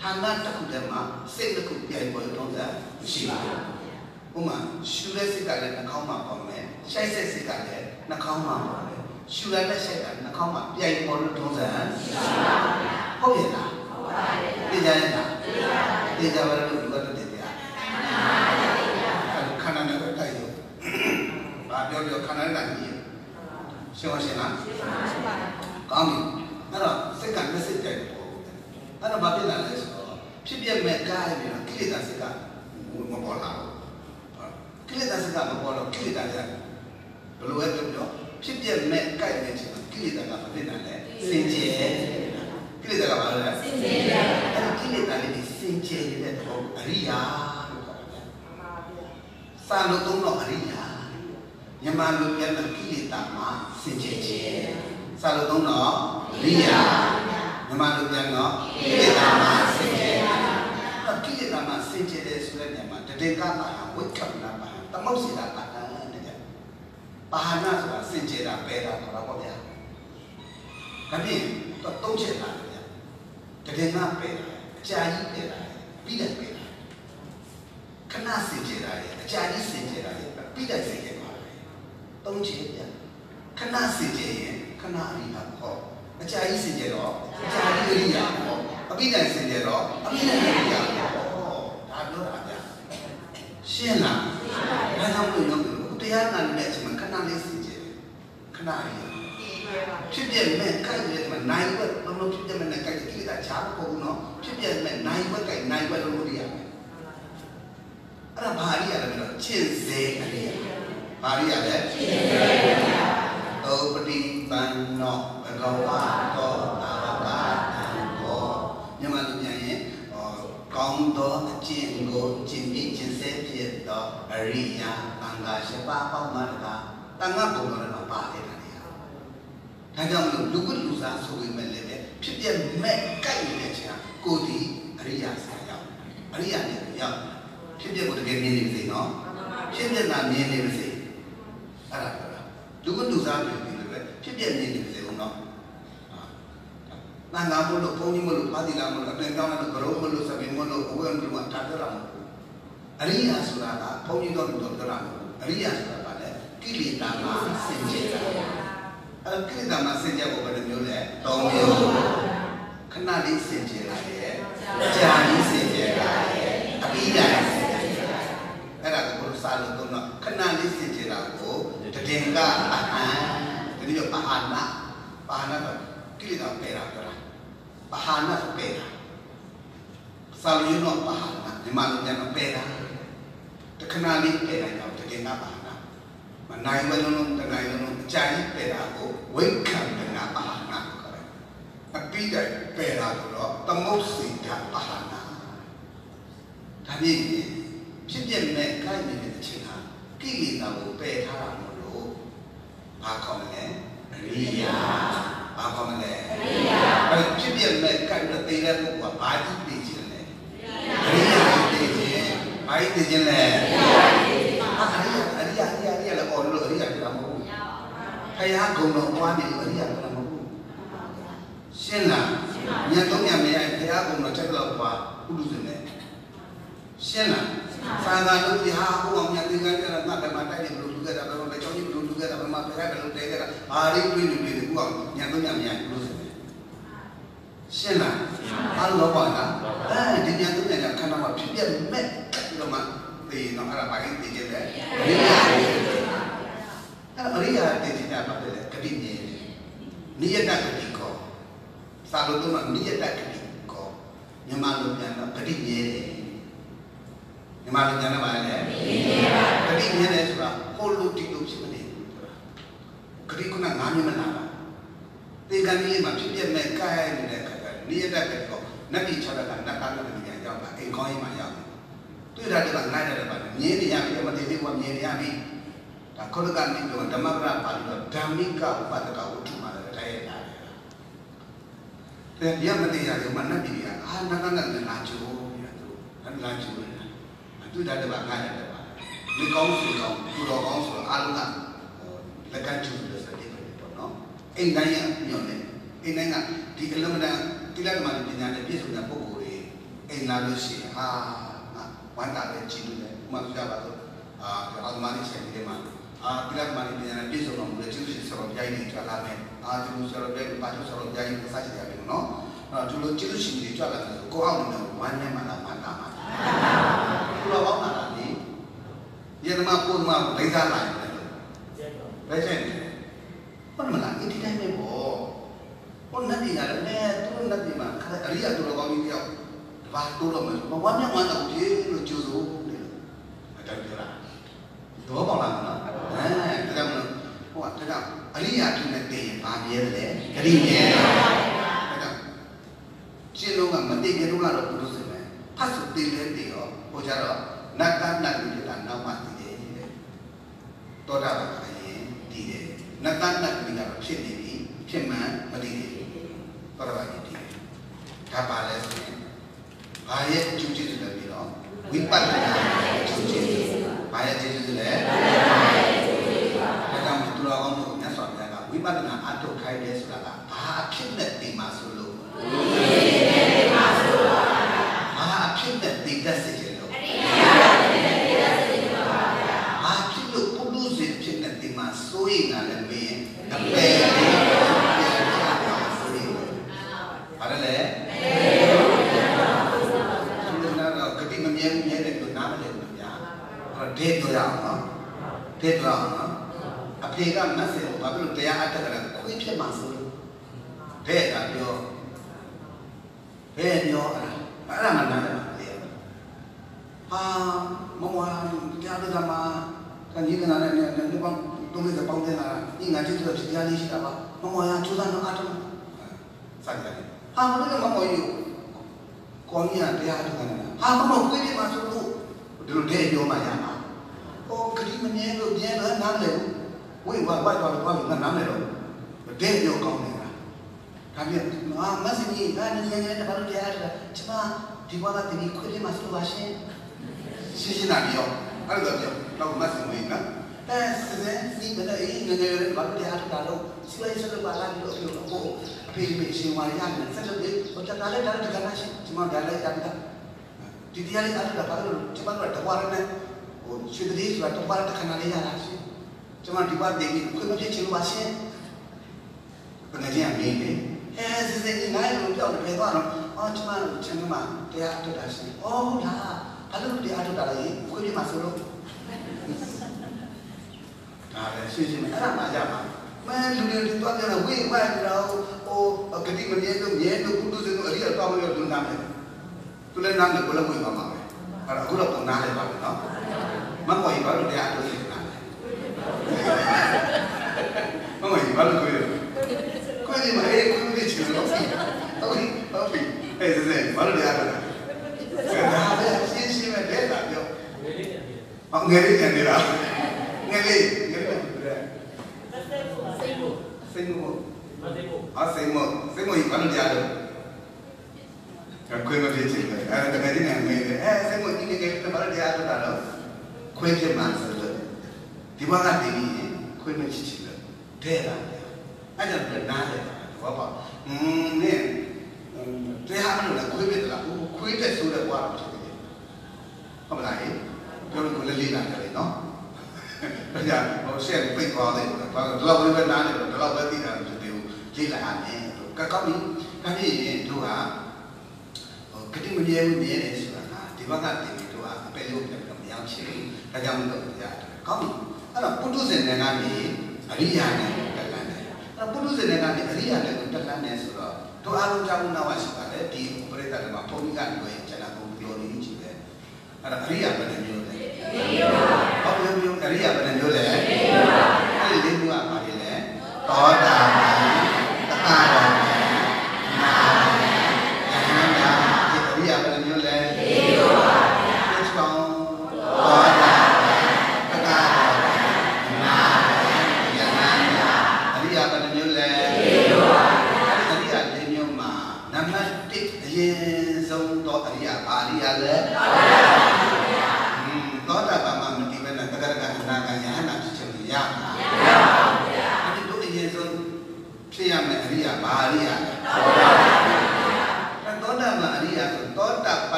ဌာနတစ်ခုတည်းမှာစိတ်တစ်ခုပြိုင်ပေါ်တော့တာမရှိဘူးဥမာရှူတဲ့စိတ်ကလည်းနှာခေါင်းမှာပေါမယ်ရှိုက်တဲ့စိတ်ကလည်းနှာခေါင်းမှာပေါမယ်ရှူရတဲ့စိတ်ကနှာခေါင်းမှာပြိုင်ပေါ်လို့ထုံးစံဟုတ်ရဲ့လားဟုတ်ပါတယ်သိကြရဲ့လားသိကြပါလို့ဒီကတော့သိကြခန္ဓာနဲ့တိုက်ရော ဘာပြောပြောခန္ဓာနဲ့ညီရှင်းမရှင်းလားရှင်းပါပါကောင်းပြီအဲ့တော့စိတ်ကမျက်စိတိုက်ပေါ်အဲ့တော့ဘာဖြစ်လာလဲဆိုတော့ဖြစ်ပြမဲ့ကားပြီးတော့ကိလေသာစိတ်ကမပေါ်လာဘူးကိလေသာစိတ်ကမပေါ်တော့ကိလေသာကဘယ်လိုပဲပြောပြောဖြစ်ပြမဲ့ကြိုက်တဲ့ချိန်မှာကိလေသာကမဖြစ်နိုင်လဲစင်ကြယ်ကိလေသာကဘာလဲစင်ကြယ်အဲ့ဒီကိလေသာလေးဒီစင်ကြယ်နေတဲ့တော့အရိယာလို့ခေါ်တယ်စာလို့သုံးတော့အရိယာ မြန်မာလူပြန်တဲ့ကိလေသာမှာစင်ကြယ်ခြင်းစာလို့သုံးတော့အရိယာမြန်မာလူပြန်တော့ကိလေသာမှာစင်ကြယ်ကိလေသာမှာစင်ကြယ်တယ်ဆိုတဲ့နေရာမှာတတေကပါဝိက္ခမနာပါသမုတ်စီတာပါတဲ့ပါဟနာဆိုတာစင်ကြယ်တာပဲတာခေါ်တာပေါ့ဗျာ။ဒါဖြင့်တော့သုံးချက်လာတယ်ဗျာ။တကယ်မှပဲတာအကြာကြီးပဲတာပြီးတယ်ပဲတာခဏစင်ကြယ်တာလေအကြာကြီးစင်ကြယ်တာလေပြီးတယ်စင်ကြယ်ပါလေ။ သုံးချက်ဗျာ။ခဏစင်ကြယ်ရင်ခဏအရိယာဟောအကြာကြီးစင်ကြယ်တော့အကြာကြီးအရိယာဟောအပြီးတယ်စင်ကြယ်တော့အပြီးတယ်အရိယာဟောဒါပြောတာဗျာ။ရှင်းလား။ဒါကြောင့်လို့တော့တရားနာနေတဲ့အချိန်မှာခဏလေးစင်ကြယ်ခဏလေးဖြစ်ပြမဲ့ကြိုက်တယ်မှာနိုင်ဘက်လုံးလုံးဖြစ်ပြမဲ့နဲ့ကြိုက်တယ်ကိလေသာချားပို့ဘူးနော်ဖြစ်ပြမဲ့နိုင်ဘက်ကြိုက်နိုင်ဘက်လုံးလို့ရမယ်အဲ့ဒါဘာရိယာလဲဆိုတော့ချစ်စေအရိ ယာဘာရိယာလဲချစ်စေအရိယာသောပတိပန်နောဘဂဝါတောအာဘတံကိုမြန်မာလူပြန်ရင်ကောင်းသောအကျင့်ကိုကျင့်ပြီးကျင့်စေဖြစ်သောအရိယာတန်ခါရှိပါပေါင်းမှတကားတန်ခါပုံတော်လည်းပါတယ်ဒါကြောင့်မလို့လူဝိလူစားဆိုပေမဲ့လည်းဖြစ်ပြမဲ့ကြိုက်နေတဲ့ချိန်ကကိုဒီအရိယာဆရာရောက်အရိယာနဲ့ရောက်ဖြစ်ပြကိုတကယ်မြင်နေပြီနော်ဖြစ်ပြတာမြင်နေပြီ အဲ့ဒါပြောတာလူဝိလူစားပြောပြီးလည်းဖြစ်ပြမြင်နေပြီဦးနော်တန်ခါမလို့ဘုန်းကြီးမလို့ပါတိလာမလို့အတင်ကြောင်းလို့ဘရုံးမလို့စပင်မလို့အဝဲမလို့တာပြောတာမဟုတ်ဘူးအရိယာဆိုတာကဘုန်းကြီးတော်တို့ပြောတာမဟုတ်ဘူးအရိယာဆိုတာကလည်းကိလေသာမှာစင်ကြယ်တာအဲ့ကိလေသာမှာစင်ကြယ်ဖို့ဘယ်လိုမျိုးလဲ၃မျိုးခဏလေးစင်ကြယ်လာရဲ့ကြာကြီးစင်ကြယ်လာရဲ့အပြီးတိုင်းစင်ကြယ်လာအဲ့ဒါကိုဘုရား စာလို့သုံးတော့ခဏလေးစင်ကြယ်လာကိုတည်င်ကအဟံဒီလိုပါဟာနာပါဟာနာကကိလေသာပယ်တာပြောတာပါဟာနာပယ်တာစာလို့တော့ပါဟာနာဒီမှာလည်းပြန်ပယ်တာတခဏလေးပယ်လိုက်တော့တည်င်ကပါမနိုင်မလုံးလုံးတနိုင်လုံးလုံးအကြိုက်ပယ်တာကိုဝိခံတနာပါဟနာခေါ်တယ်အပိတိုင်ပယ်တာဆိုတော့သမုတ်စီတာပါဟနာဒါဖြင့် ဖြစ်ပြမဲ့ကိုက်နေတဲ့အချိန်ဟာကိလေသာကိုပယ်ထားတာမလို့ဘာခေါ်မလဲအရိယာဘာခေါ်မလဲအရိယာအဲဖြစ်ပြမဲ့ကိုက်တဲ့သေးတဲ့ပုဂ္ဂိုလ်ကဘာကြည့်နေခြင်းလဲအရိယာသိခြင်းဘာကြည့်နေခြင်းလဲအရိယာအရိယာအရိယာအရိယာလည်းအော်လို့အရိယာပြောမှာမဟုတ်ဘူးဖရားဂုံတော်ပွားနေလို့အရိယာကမဟုတ်ဘူးရှင်းလားညသုံးညမရဘုရားဂုံတော်ချက်တော့ပွားဥဒုစင်နဲ့ရှင်းလား သာသာလို့ဒီဟာဟိုအောင်ညသင်္ကန်းကျတော့ငါကမှတိုက်တယ်ဘလို့လူခဲ့တာဘယ်လိုလဲချောင်းကြီးဘလို့လူခဲ့တာဘယ်မှာဖရားဘယ်လိုတဲခဲ့တာဘာလေးတွေးနေပြီကူအောင်ညသုံးညမရဥဒုစင်နဲ့ရှင်းလားအားလုံးတော့ပါလားအဲဒီညသုံးညကခန္ဓာမှာဖြစ်ပြမဲ့ပြီးတော့မှဒီတော့အဲ့ဒါဘာကြီးသိကြတယ်အဲ့အရိယာတည်ခြင်းပါတယ်လေဂတိမြဲနိယတဂတိကောသာလို့တော့နိယတဂတိကောမြန်မာလိုပြန်တော့ဂတိမြဲတယ် မြန်မာလိုပြန်တော့ဗါလဲဂတိမြဲတယ်ဆိုတာဟိုလိုဒီလိုဖြစ်မနေဂတိကငါးမြမလာတာတေကန်လေးမှာဖြစ်ပြမဲ့ကာယနေတဲ့ခါကနိယတဂတိကောနတ်ပြည်၆ကနတ်ကားလို့ပြန်ရောက်တာအိမ်ခေါင်းကြီးမှာရောက်တွေ့တာတည်းကငါးတယ်ပါမြင်းနေရပြီမတည်သေးဘူးမြင်းနေရပြီဒါခေါလကနေပြောဓမ္မပရပါဠိတော်ဓမ္မိကဥပဒကဝတ္ထုမှာလည်းတိုင်းရတာတယ်တဲ့ရမတရားရုံမှာနတ်ပြည်ကအာနကနကလာချိုးပြသူလာချိုးနေတာသူ တတ်တယ်ပါငါရတယ်ပါဒီကောင်းစီကောင်းသူတော်ကောင်းဆိုတော့အာလုံးကလက်ကချိုးလို့စတဲ့ပဲပေါ့နော်အိမ်တိုင်းရညွန့်နေအိမ်တိုင်းကဒီအလုံးမတန်တိလကမာပညာနဲ့ပြည့်စုံတဲ့ပုဂ္ဂိုလ်တွေအိမ်လာလို့ရှိရင်ဟာဝမ်းသာတဲ့ကြည်လို့လည်းဥမာပြပါတော့အာအော်မာနီဆိုင်ဒီမှာအာတိလကမာပညာနဲ့ပြည့်စုံတော်မူတဲ့ကျေးဇူးရှင်ဆရာတော်ဘုရားကြီးတွေကြွလာမယ်အာဒီလိုဆရာတော်ဘုရားပါချောဆရာတော်ဘုရားကြီးကိုစချရပြီနော်အဲ့တော့ဒီလိုကျေးဇူးရှင်တွေကြွလာတယ်ဆိုကိုအောင်နေတော့ဝမ်းနဲ့မှလာမှတာ မှာဘုရားပေါင်းလာတယ်ယန္တမပုံမှာဒိဋ္ဌာလာတယ်ဘယ်ချက်ဘာမလားဒီတိုင်းပဲပေါ့ဟိုနတ်ပြည်ကလည်းနဲ့သူတို့နတ်ပြည်မှာအရိယသူတော်ကောင်းကြီးတယောက်ဘာတိုးတော့မယ်ဘာဝမ်းနဲ့ဝမ်းတော့ပြေလို့ကြိုးစိုးနေလို့အတောက်ပြောတာတော့ပေါက်လာမလားအဲဒါကြောင့်ဟိုကဒါကြောင့်အရိယာဖြစ်တဲ့တင်ဘာမြဲတယ်လဲဂရိမြဲတာဒါကြောင့်ရှင်းလုံးကမတိကြတော့ကတော့ဘုရားစင်မယ် ဖတ်ဆိုတင်လဲတင်ရောဟိုကြတော့နတ်ကနတ်ပြည်တာနောက်မှတည်တယ်တဲ့တောတာပါရင်တည်တယ်နတ်ကနတ်ပြည်ကတော့ဖြစ်နေပြီဖြစ်မှန်မတည်သေးဘူးတောတာပါရင်တည်တယ်ဒါပါလဲဆိုရင်ဘာရဲ့အကျိုးကျေးဇူးလဲပြီးတော့ဝိပဿနာအကျိုးကျေးဇူးဘာရဲ့ကျေးဇူးလဲဒါကြောင့်သူတော်ကောင်းတို့မြတ်စွာဘုရားကဝိပဿနာအထုတ်ခိုင်းတယ်ဆိုတာကဘာအဖြစ်နဲ့သိမှာဆိုလို့ ဖြစ်နဲ့သိတတ်စေချင်လို့ဘာဖြစ်လို့ပုလူစေဖြစ်နဲ့သိမှာစိုးရိမ်တာလည်းမင်းအပယ်လေးပြန်ချတာဆိုရင်ဘာလဲလဲသူတို့ကတော့ဂတိမမြဲမြဲတယ်လို့နားမလည်ဘူးဗျာအဲ့တော့ဒေ့တော်ရအောင်နော်ဒေ့တော်အောင်နော်အဖေကမတ်စင်ကိုဘာဖြစ်လို့တရားအပ်တက်ကလည်းခွေးဖြစ်မှာဆိုလို့ဘဲ့ကပြောဘဲ့ပြောအဲ့ဒါမှနားတယ်ပါလေ ဟာမမွာတရားတော်ကမှာကနေကနာနဲ့နေပေါင်းတုံးလေးပေါင်းတင်လာညီငါကြည့်တော့တရားလေးရှိတာပါမမွာရကျိုးစားတော့အထုံးစတယ်ဟာမလို့မမွာယူကောင်းကြီးတရားတော်ကဟာမမခွေးဖြစ်မှာဆိုလို့ဒီလိုတဲ့ပြောမှရမှာဟိုခရီးမမြဲလို့မြဲတော့နားလေဝိဝါဝိုက်သွားတော့ဘာလို့နားလဲတော့တဲ့ပြောကောင်းနေတာဒါပြန်အာမစင်ကြီးငါနေနေတဘာလို့တရားလဲကျမဒီဘဝကတည်းကခွေးဖြစ်မှာဆိုပါရှင် ရှင်းရှင်းတာပြောအဲ့လိုပြောတော့မစင်ဝင်နော်အဲစစစီမနေငငယ်ဘာလို့တရားထုတ်တာလို့စီလိုက်စလို့ပါလာလို့ပြောတော့အဖေမေရှင်ဝါရမယ်ဆက်လို့ဟိုတကားလည်းတားတကားရှိကျမဒါလည်းတားတာဒီတရားလေးတားတာဘာလို့ကျမတို့တဝါရနဲ့ဟိုရွှေတည်းဆိုတာတဝါရတခဏလေးရတာရှင်ကျမဒီဘက်တည်းကိုခွင့်မဖြစ်ချင်လို့ပါရှင်ဘယ်နဲ့ကြည့်ရမင်းလေအဲစစကြီးနိုင်လို့ပြောတယ်ပြောတော့အော်ကျမချင်မှာတရားထုတ်တာရှင်အော်ဒါ ဘာလို့တရားထုတ်တာလဲခွင့်ပြမှာဆိုလို့ဒါလည်းရှင်းရှင်းအဲ့ဒါမှရမှာမင်းလူတွေတွားကြတော့ဝိဝိုင်းတော့ဟိုဂတိမမြဲလို့မြဲလို့ကုသစင်တို့အရိယတောင်းလို့ဒုနာမယ်သူလည်းနားမယ်ဘယ်လိုဝင်ပါမှာလဲအဲ့ဒါအခုတော့ပုံနားလဲပါမယ်နော်မမော်ကြီးဘာလို့တရားထုတ်နေတာလဲမမော်ကြီးဘာလို့ကိုရကိုရမအေးကိုရချင်လို့ဟုတ်ပြီဟုတ်ပြီအဲ့ဒါစဘာလို့တရားထုတ်တာ ငယ်လေးငယ်လေးလားငယ်လေးငယ်လေးလားပြတယ်စိတ်မို့စိတ်မို့မစိတ်မို့အစိတ်မို့စိတ်မို့ဘာလို့ကြားလဲကခွေးမဖြစ်ချင်တယ်အဲ့ဒါတကယ်ကြီးနေတယ်အဲစိတ်မို့ဒီနေကဘာလို့ကြားလို့တာလဲခွေးဖြစ်မှဆိုလို့ဒီဘက်ကတည်ပြီးခွေးမဖြစ်ချင်လို့တဲ့တာအဲ့ဒါကနားတယ်ဘာပါอืมเนี่ยတရားမလို့လားခွေးဖြစ်လားခွေးတက်ဆိုးတဲ့ဘွားတော့ဖြစ်တယ်ဟုတ်လား ကျွန်တော်တို့လည်းလေးလာကြတယ်နော်။ဒါကြောင့်ဟိုဆက်ပိတ်သွားတယ်ဘာလို့တော့ဘယ်ဘက်နားနေတော့တော့ပဲသိတာမဖြစ်သေးဘူး။လေးလာရမယ်လို့ကကောက်ပြီးဒါဖြင့်ရင်တို့ကဟိုကတိမပြေဘူးမြဲတယ်ဆိုတာကဒီဘက်ကတင်ပြီးတို့ကအပယ်လို့ပြန်တော့မရောက်ချင်ဘူး။ဒါကြောင့်မလို့ရတယ်။ကောင်းပြီ။အဲ့တော့ပုထုဇဉ်တွေကနေအရိယာနဲ့တက်လန်းတယ်။အဲ့ပုထုဇဉ်တွေကနေအရိယာနဲ့တက်လန်းတယ်ဆိုတော့တို့အားလုံးကြောင့်နာဝရှိပါတယ်ဒီပရိသတ်ကဘုံကြီးကလွယ်ကျွန်တော်ပြောနေကြည့်တယ်အဲ့ဒါအရိယာပဏ္ဏမျိုး ၄မျိုးပါဟောမျိုးမျိုးအရိယာဘယ်နှမျိုးလဲ၄မျိုးပါအဲ့ဒီ၄မျိုးကဘာတွေလဲသောတာပန်သက္ကာ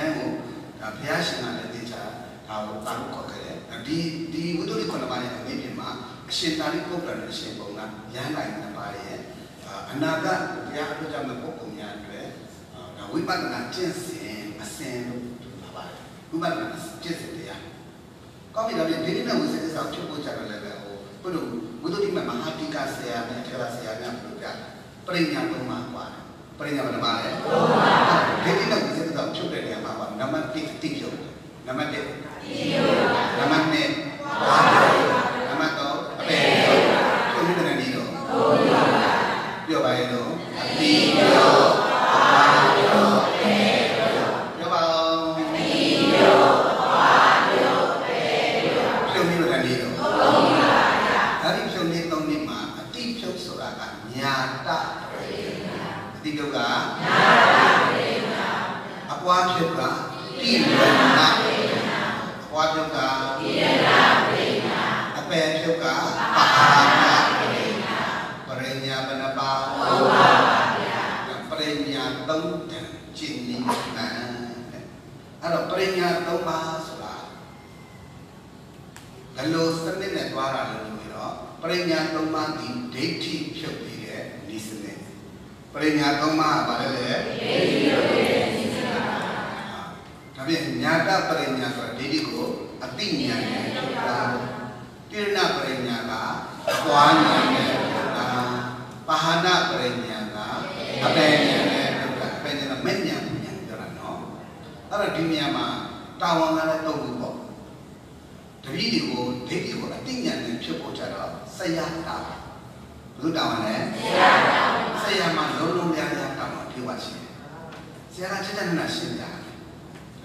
တိုင်းကိုဒါဘုရားရှင်ကလည်းသိချာဒါကိုတာလို့ခေါ်ခဲ့တယ်ဒီဒီဝိတ္တုခုနပါးရဲ့အမြင့်မြင့်မှာအရှင်သာရိပုတ္တရာနဲ့အရှင်ဘုံကရန်တိုင်းနှစ်ပါးရဲ့အနာဂတ်ဘုရားအတွက်ကြောင့်ပုဂ္ဂိုလ်များအတွက်ဒါဝိပဿနာကျင့်စဉ်အစဉ်လို့ပြောတာပါတယ်ဝိပဿနာကျင့်စဉ်တရားကောင်းပြီဒါဖြင့်ဒီနေ့နဲ့ဝိသေသစာဖြစ်ဖို့ကြတယ်လည်းပဲဟိုဘုလိုဝိတ္တုမဟာတိကဆရာနဲ့ထေရဆရာများပြောပြပရိညာလုံးမှာကွာတယ် ပရိညာဘယ်နှပါလဲ၃ပါဒိဋ္ဌိနဲ့ဝိသေသဖြုတ်တဲ့နေရာမှာပါနံပါတ်1အတိဖြုတ်နံပါတ်1အတိဖြုတ်နံပါတ်2ဘာလဲ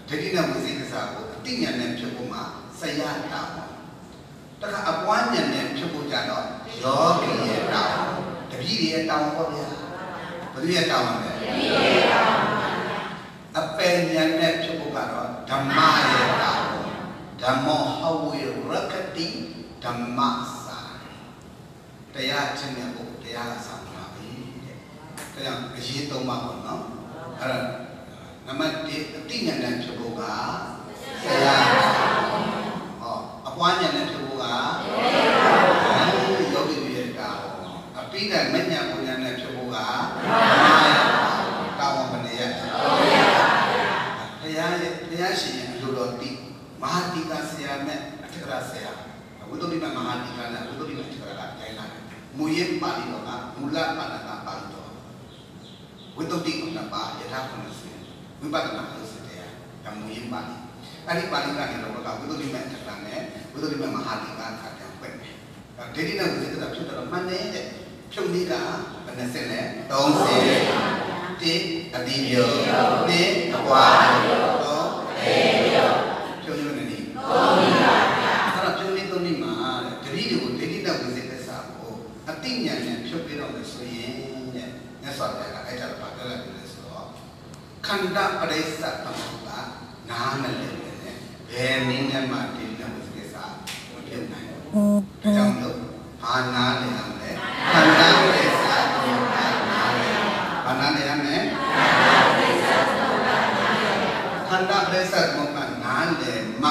ဒိဋ္ဌိနဲ့ဝိသေကစားကိုအတိညာနဲ့ဖြစ်ဖို့မှာဆရာတာပေါ့တခါအပွားညာနဲ့ဖြစ်ဖို့ကြတော့ယောဂီရဲ့တာတပည့်ရဲ့တာပေါ့ဗျာဘယ်သူရဲ့တာပါလဲတပည့်ရဲ့တာအပယ်ညာနဲ့ဖြစ်ဖို့ကတော့ဓမ္မရဲ့တာဓမ္မဟောဝေရကတိဓမ္မစာတရားချင်းနဲ့ဘုရားကဆောင်ပါပြီတဲ့ဒါကြောင့်အရေးသုံးပါပေါ့နော်အဲ့ဒါ နံပါတ်1အတိဉာဏ်နဲ့ဖြစ်ဖို့ကဆရာဟောအပွားဉာဏ်နဲ့ဖြစ်ဖို့ကယောဂီရဲ့တောင်းအပိဓာမဉ္ဇဉ်ပညာနဲ့ဖြစ်ဖို့ကတောင်းဝန်ဘယ်နဲ့ရဘုရားရဲ့ဘုရားရှင်ရဲ့အလိုတော်တိမဟာတိကဆရာနဲ့အထက်ကရာဆရာဝိသုဒ္ဓိမမဟာတိကနဲ့ဝိသုဒ္ဓိမအထက်ကရာကကြိုင်လာမူရင်ပါဠိတော်ကမူလပါဠိကပါဠိတော်ဝိသုဒ္ဓိကပါယထာခုနစေ ဝိပဿနာလို့ဆိုတဲ့ဓမ္မယဉ်ပါဠိအဲ့ဒီပါဠိကနေတော့ကဝိသုဒ္ဓိမေထက်တာနဲ့ဝိသုဒ္ဓိမေမဟာလင်္ကာခါတံပွင့်တယ်ဒေဒီနဲ့ဝိသေကဖြစ်တော့မှန်နေတဲ့ဖြုတ်နေတာဘယ်နှစက်လဲ30တိအတိယောတိအပွားယောတော့တေယောဖြုတ်နေတယ်30 န္ဓာပရိစ္ဆသမုပ္ပါနားမလဲနဲ့ဘယ်နည်းနဲ့မှဒိဋ္ဌိနဲ့ဝိသေကစားမဖြစ်နိုင်ဘူးဒါကြောင့်လို့ဘာနာလဲရမလဲခန္ဓာပရိစ္ဆသမုပ္ပါနားလဲဘာနာလဲရမလဲခန္ဓာပရိစ္ဆသမုပ္ပါနားလဲမှ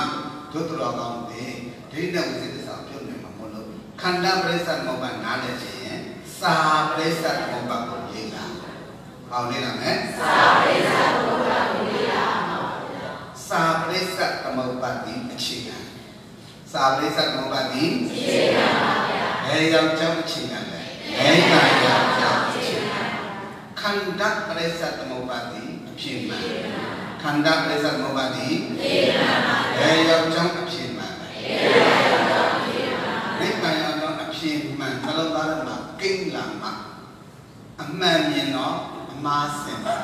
ဒုတတော်ကောင်းတယ်ဒိဋ္ဌိနဲ့ဝိသေကစားပြုတ်နေမှာမဟုတ်လို့ခန္ဓာပရိစ္ဆသမုပ္ပါနားလဲခြင်းစာပရိစ္ဆသမုပ္ပါ ကိုရေးတာဟောလေ့လာမယ်စာပရိစ္ဆသမုပ္ပါကိုရေးတာစာပရိစ္ဆသမုပ္ပါဒီအခြေခံစာပရိစ္ဆသမုပ္ပါဒီအခြေခံပါဗျာဘယ်ရောက်ကြောင်းအခြေခံလဲဘယ်ကရောက်ကြောင်းအခြေခံခန္ဓာပရိစ္ဆသမုပ္ပါဒီအဖြစ်မှန်ခန္ဓာပရိစ္ဆသမုပ္ပါဒီအခြေခံပါဘယ်ရောက်ကြောင်းအဖြစ်မှန်ဘယ်ရောက်ကြောင်းအဖြစ်မှန်နိဗ္ဗာန်ရောက်ကြောင်းအဖြစ်မှန်နှလုံးသားထဲမှာကိန်းလာမှာအမှန်မြင်တော့အ မှားစင်ပါ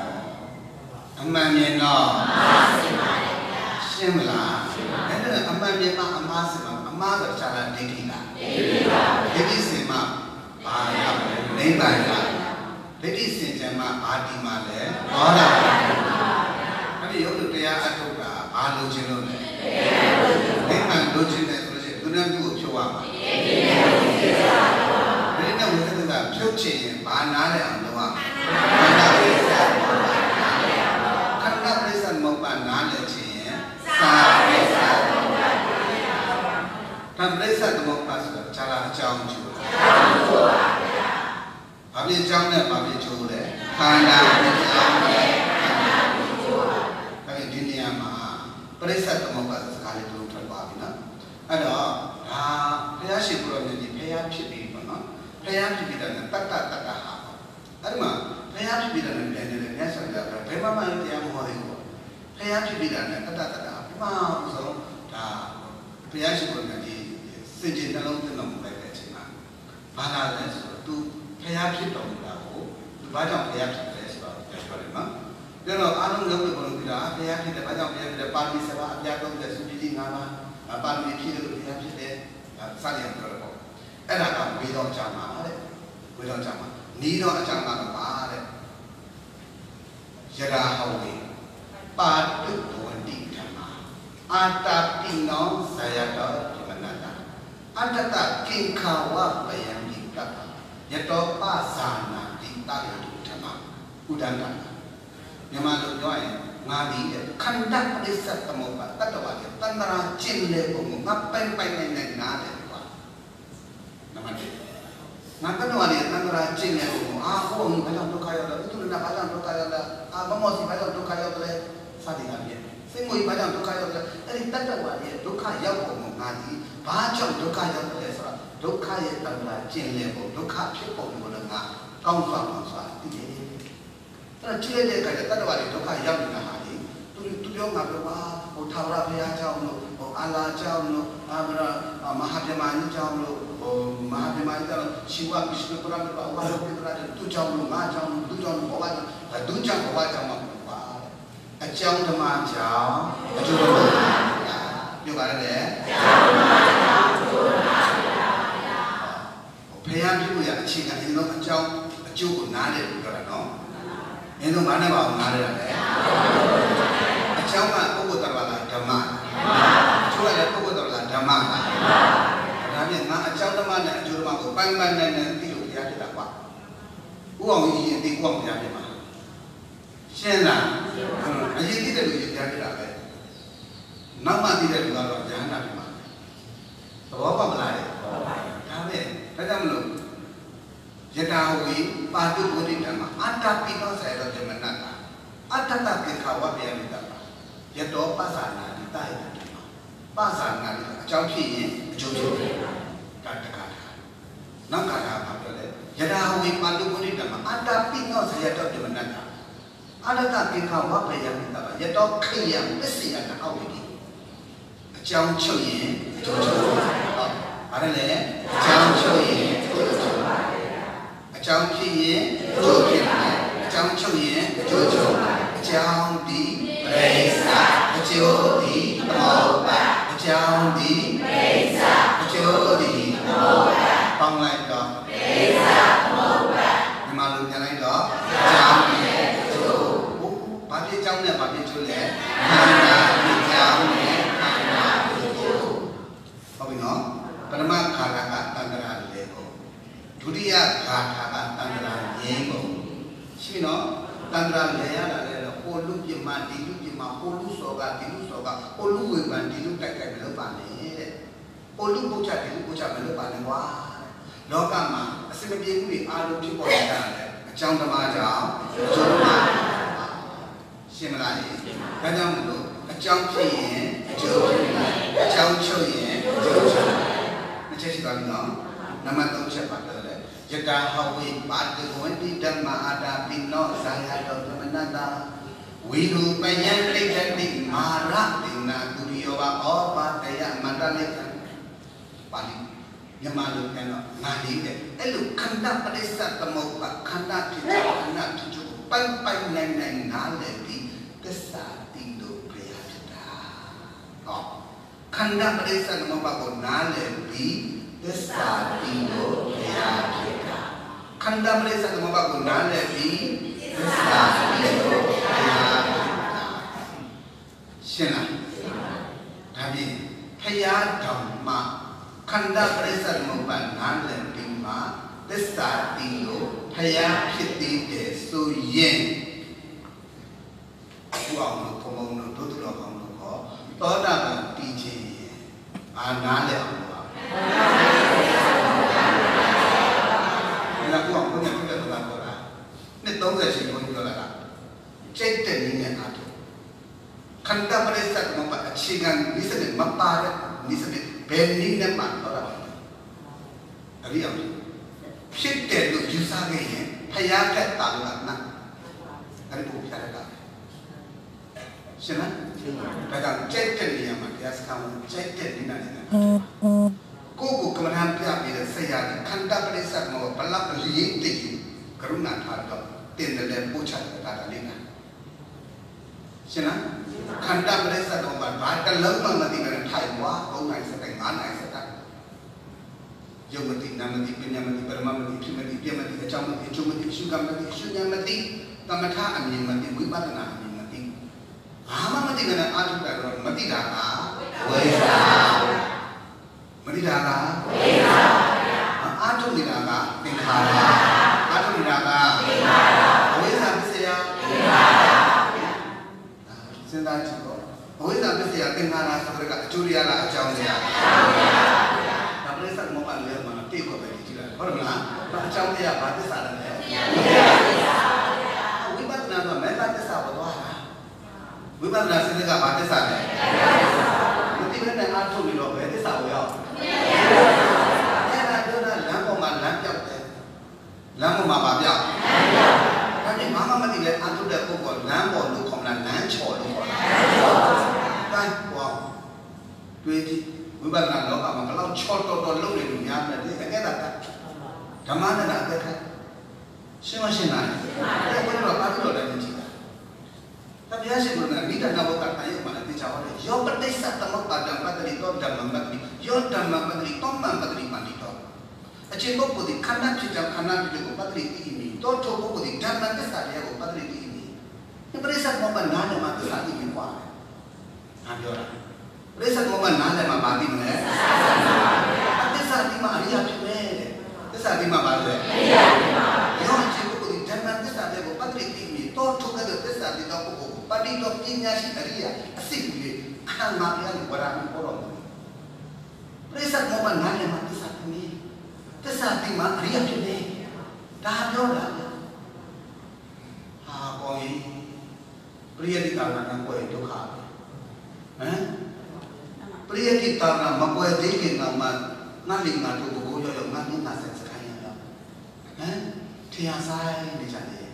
အမှန်မြင်တော့အမှားစင်ပါရှင်းမလားရှင်းပါအဲ့ဒါအမှန်မြင်မှအမှားစင်ပါအမှားဆိုချာလာဒိဋ္ဌိလားဒိဋ္ဌိပါဒိဋ္ဌိစင်မှဘာရောက်လဲနိဗ္ဗာန်ရောက်ဒိဋ္ဌိစင်ကြမှာဘာဒီမှာလဲဟောတာအဲ့ဒီရုပ်တုတရားအထုတ်တာဘာလိုချင်လို့လဲနိဗ္ဗာန်လိုချင်တယ်ဆိုလို့ရှိရင်သူနဲ့သူ့ကိုဖြုတ်ရမှာဒိဋ္ဌိနဲ့ဝိသေကဒိဋ္ဌိနဲ့ဝိသေကဖြုတ်ချင်ရင်ဘာနားလဲအောင်လုပ်ရမှာ ခန္ဓာဝိသေကခန္ဓာပရိစ္ဆမုပ္ပါနားလဲချင်ရင်သာပရိစ္ဆသမုပ္ပါနားလဲသံပရိစ္ဆသမုပ္ပါဆိုတာခြားလာအကြောင်းကျိုးအကြောင်းကျိုးပါဗျာဘာဖြစ်အကြောင်းနဲ့ဘာဖြစ်ကျိုးလဲခန္ဓာအကြောင်းနဲ့ခန္ဓာကျိုးပါအဲ့ဒီဒီနေရာမှာပရိစ္ဆသမုပ္ပါစကားလေးတို့ထွက်သွားပြီနော်အဲ့တော့ဒါဘုရားရှိခိုးတော်မြတ်ကြီးဘုရားဖြစ်ပြီးပေါ့နော်ဘုရားဖြစ်ပြီးတဲ့တတ္တတတ္တဟာပေါ့ အဲ့ဒီမှာဘုရားဖြစ်ပြီးတဲ့ပြန်နေတယ်မြတ်စွာဘုရားကဘယ်မှမတရားမဟောသေးဘူးပေါ့ဘုရားဖြစ်ပြီးတဲ့တတ္တတတ္တဟာပြမအောင်ဆုံးဒါဘုရားရှိခိုးတော်မြတ်ကြီးစင်ကြယ်နှလုံးသွင်းတော်မူလိုက်တဲ့အချိန်မှာဘာလာလဲဆိုတော့ तू ဘုရားဖြစ်တော်မူတာကိုဘာကြောင့်ဘုရားဖြစ်တယ်ဆိုတော့ပြောပြောတယ်နော်ပြောတော့အားလုံးလုံးဝဘုံပြတာဘုရားဖြစ်တယ်ဘာကြောင့်ဘုရားဖြစ်တယ်ပါဠိစကားအပြားသုံးတဲ့စုကြည်ကြီးငါးပါးပါဠိဖြစ်တယ်လို့ဘုရားဖြစ်တယ်စသည်အောင်ပြောတော့အဲ့ဒါကဝေတော်ကြမှာတဲ့ဝေတော်ကြမှာ နီးတော့အကြောင်းကတော့ပါတဲ့ယရာဟောဝေပါတုဘဝတိဓမ္မာအာတပိနောဇယတောဒီမနတာအတ္တကိခာဝပယံတိတ္တယတောပဇာနာတိတယတုဓမ္မာဥဒန္တမြန်မာလိုပြောရင်ငါဒီခန္ဓာပရိစ္ဆသမုပ္ပါတတ္တဝါကျတန္တရာကျင့်လေပုံကိုငါပိုင်ပိုင်နိုင်နိုင်နားတယ်ကွာနံပါတ်1 Makanwane nangora chinne ko ah ho mu bala doka yoda itu na bala doka yoda ah mamo si bala doka yoda sadi la bien sin mo bala doka yoda ari tatta wa ye doka yak ko mo ga di ba chok doka yak ko le so doka ye tangora chinne ko doka phit ko mo la ga kaung sa ma sa ti ye ta chile de ka tatta wa ye doka yak ni ha di tu tu yo nga ba ho thawra phaya chao no နေတာဟာဒီသူသူပြောငါပြောပါဟိုထာဝရဘုရားကြောင့်လို့ဟိုအာလာကြောင့်လို့အာမရမဟာပြမကြီးကြောင့်လို့ဟိုမဟာပြမကြီးကြောင့်ရှိဝကိစ္စပရမတ်ဘာဝရပိတရာသူကြောင့်လို့ငါကြောင့်သူကြောင့်ဘောကကြောင့်သူကြောင့်ဘောကကြောင့်မှာပါအကြောင်းဓမ္မကြောင့်အကျိုးဓမ္မပြောပါရတယ်အကြောင်းဓမ္မကြောင့်အကျိုးဓမ္မဘုရားပြုလို့ရအခြေခံအရင်ဆုံးအကြောင်းအကျိုးကိုနားတယ်လို့ပြောတာနော်မင်းတို့ဘာနဲ့ပါအောင်နားတယ်လဲအကြောင်းကပုဂ္ဂိုလ်တော်လားဓမ္မအကျိုးကလည်းပုဂ္ဂိုလ်တော်လားဓမ္မ ဒါပြန်ငါအကြောင်းဓမ္မနဲ့အကျိုးဓမ္မကိုပိုင်းပိုင်းနိုင်နိုင်သိလို့ရဖြစ်တာကွာဥအောင်ကြီးရင်သိဥအောင်ရဖြစ်မှာရှင်းလားအရင်သိတဲ့လူကြီးရဖြစ်တာပဲနောက်မှသိတဲ့လူကတော့ဉာဏ်နာဖြစ်မှာသဘောပေါက်မလားဒါပဲဒါကြောင့်မလို့ယတာဝေပါတုဝိတ္တမအတ္တပိနောဆေရောဇမနတာအတ္တတကေခဝဗျာမိတပါယတောပသနာတိတယတ ပသနာတိအကြောင်းဖြစ်ရင်အကျိုးဖြစ်တယ်ကတ္တကတာနောက်ကတာဘာပြောလဲယတာဝေပါတုဝိတ္တမအတ္တပိနောဆေရောဇမနတာအတ္တတကေခဝဗျာမိတပါယတောခိယပစ္စယတအောဝိတိအကြောင်းချုပ်ရင်အကျိုးချုပ်ဟုတ်ဘာလဲအကြောင်းချုပ်ရင်အကျိုးချုပ်အကြောင်းဖြစ်ရင်ကျိုးဖြစ်တယ်အကြောင်းချုပ်ရင်ကျိုးချုပ်အကြောင်းဒီပရိစ္ဆာအကျိုးဒီသမောပါအ ကြောင်းဒီပရိစ္ဆာအကျိုးဒီသမောပါပေါင်းလိုက်တော့ပရိစ္ဆာသမောပါဒီမှာလို့ပြန်လိုက်တော့အကြောင်းနဲ့ကျိုးဘာဖြစ်အကြောင်းနဲ့ဘာဖြစ်ကျိုးလဲခန္ဓာဖြစ်အကြောင်းနဲ့ခန္ဓာဖြစ်ကျိုးဟုတ်ပြီနော်ပရမခါရကတန္တရာလေကိုဒုတိယဂါထာကတန္တရာငြိမ်းပုံရှိနော်တန္တရာလေရတာလေဟိုလူပြမဒီလူပြ မဟိုလူစောကဒီလူစောကဟိုလူဝေပန်ဒီလူတိုက်ခိုက်မလုပ်ပါနဲ့တဲ့ဟိုလူပုတ်ချဒီလူပုတ်ချမလုပ်ပါနဲ့ကွာလောကမှာအစမပြေမှုတွေအားလုံးဖြစ်ပေါ်နေတာလေအကြောင်းဓမ္မကြောင့်အကျိုးဓမ္မရှင်းမလားဒါကြောင့်မလို့အကြောင်းဖြစ်ရင်အကျိုးအကြောင်းချုပ်ရင်အကျိုးချုပ်နှစ်ချက်ရှိသွားပြီနော်နံပါတ်3ချက်ပါပြောတယ်ယတာဟဝေပါတဝန္တိဓမ္မာအာတာပိနောဇာယတောသမနတာ ဝိရူပယံတိတတိမာရတိနာသူရိယောဘာဩပါတယမန္တလိကံပါဠိမြန်မာလိုပြန်တော့ငါလေးတဲ့အဲ့လိုခန္ဓာပရိစ္ဆသမုပ္ပါခန္ဓာဖြစ်တဲ့ခန္ဓာဖြစ်ချုပ်ပိုင်ပိုင်နိုင်နိုင်နားလည်ပြီးသစ္စာတိလို့ပြရဖြစ်တာဟောခန္ဓာပရိစ္ဆသမုပ္ပါကိုနားလည်ပြီးသစ္စာတိလို့ပြရဖြစ်တာခန္ဓာပရိစ္ဆသမုပ္ပါကိုနားလည်ပြီးသစ္စာတိလို့ပြရဖြစ်တာ ရှင်းလားဒါပြင်ဖယားဓမ္မခန္ဓာပရိစ္ဆသမုပ္ပါနားလည်ပြီးမှသစ္စာတိလို့ဖယားဖြစ်သေးတယ်ဆိုရင်ဘုရားလို့ဘုံဘုံလို့ဒုတိယကောင်လို့ခေါ်သောတာပန်ပြီးခြင်းအာနားလည်အောင်ပါဒီကဘုရားဘုရားပြတဲ့ဘာပြောတာနှစ်30ရှိဘုန်းကြီးပြောတာကစိတ်တဲ့နည်းနဲ့အားထုတ် ခန္ဓာပရိစ္ဆသမုပ္ပါအခြေခံနိစ္စနဲ့မပါတဲ့နိစ္စနဲ့ဘယ်နည်းနဲ့မှတော့တာအရိယာဖြစ်တယ်လို့ယူဆခဲ့ရင်ဖယားကတာလို့ကနာအဲ့ဒီဘုရားကရှင်းလားဒါကြောင့်ကြိုက်တဲ့နေရာမှာတရားစခန်းကြိုက်တဲ့နေရာနဲ့ကိုကိုကမ္မဋ္ဌာန်းပြပြီးတဲ့ဆရာကခန္ဓာပရိစ္ဆတ်မောဘလပလီတိကရုဏာထားတော့တင်တယ်ပို့ချတယ်ဒါတလေးကရှင်းလားခန္ဓာပရိစ္ဆတ်တော့ဘာတလုံးမှမသိကြတဲ့ထိုင်ွား၃နိုင်စတဲ့၅နိုင်စတဲ့ယုံမတိနာမတိပညာမတိပရမမတိဖြစ်မတိပြမတိအကြောင်းမတိအကျိုးမတိရှုကမ္မတိရှုဉာဏ်မတိ ကမ္မထာအမြင်မတိဝိပဿနာအမြင်မတိဘာမှမသိကြတဲ့အာထုတာတော့မတိတာကဝေဒာမတိတာကဝေဒာအာထုနေတာကသင်္ခါရအာထုနေတာကသင်္ခါရဝိဇ္ဇာပစ္စယသင်္ခါရစဉ်းစားကြည့်တော့ဝိဇ္ဇာပစ္စယသင်္ခါရဆိုတဲ့အကျိုးရလားအကြောင်းတရားအကြောင်းတရားဒါပြိဿမောဟလည်းမှာတိတ်ခွက်ပဲကြည့်လိုက်ဟုတ်တယ်မလားဘာအကြောင်းတရားဘာသစ္စာလဲဝိပဿနာကမေတ္တာသစ္စာပေါ်သွားတာဝိပဿနာစိတ်ကဘာသစ္စာလဲမသိဘဲနဲ့အားထုတ်ပြီးတော့ဘယ်သစ္စာကိုရောက်အဲ့ဒါပြောတာလမ်းပေါ်မှာလမ်းပြောက်တယ်လမ်းပေါ်မှာဘာပြောက်ဒါနဲ့ဘာမှမသိလဲအားထုတ်တဲ့ပုဂ္ဂိုလ်လမ်းပေါ်လို့ခေါ်မလားလမ်းချော်လို့ခေါ်လားတိုင်းဟောတွေးကြည့်ဝိပဿနာလောကမှာဘယ်လောက်ချော့တော်တော်လုပ်နေလို့များတယ်ဒီအဲ့ဒါကဓမ္မနဲ့အသက်ခတ်ရှင်းမရှင်းလားရှင်းပါပြီအဲ့ဒါတော့ဘာလို့လဲကြည့်တာ ဘုရားရှင်ကနိဒနာဝတ္တတယမလာတိချောယောပတိစ္စသမုပ္ပါဒံပတ္တိတောဓမ္မပတ္တိယောဓမ္မပတ္တိတောမံပတ္တိပန္တိတောအချင်းပုဂ္ဂိုလ်ဒီခန္ဓာဖြစ်ကြောင်းခန္ဓာဖြစ်ကြောင်းပတ္တိတိမိတောထောပုဂ္ဂိုလ်ဒီဓမ္မသစ္စာတရားကိုပတ္တိတိမိဒီပရိစ္ဆေမောပနာဓမ္မသစ္စာတိမိပွားတယ်။ဒါပြောတာပရိစ္ဆေမောပနာဓမ္မပါတိမလဲ။သစ္စာတိမအရိယဖြစ်မယ်တဲ့။သစ္စာတိမပါလဲ။အရိယ ဂိုလ်ကိုပတ္တိတော်ပညာရှိအရိယအစစ်ကြီးအခါမှာပြရဝရမပေါ်တော့ပရိစ္ဆေမောမနာနဲ့မှာသစ္စာတိမိသစ္စာတိမအရိယဖြစ်တယ်ဒါပြောတာဟာပေါ်ရင်ပရိယတိတာနာကိုယ်ဒုက္ခပဲဟမ်ပရိယတိတာနာမကွယ်သေးခင်ကမှငါလင်ငါတို့ဘိုးရောရောငါမင်းငါဆက်စခိုင်းရတော့ဟမ်ထျာဆိုင်နေကြတယ်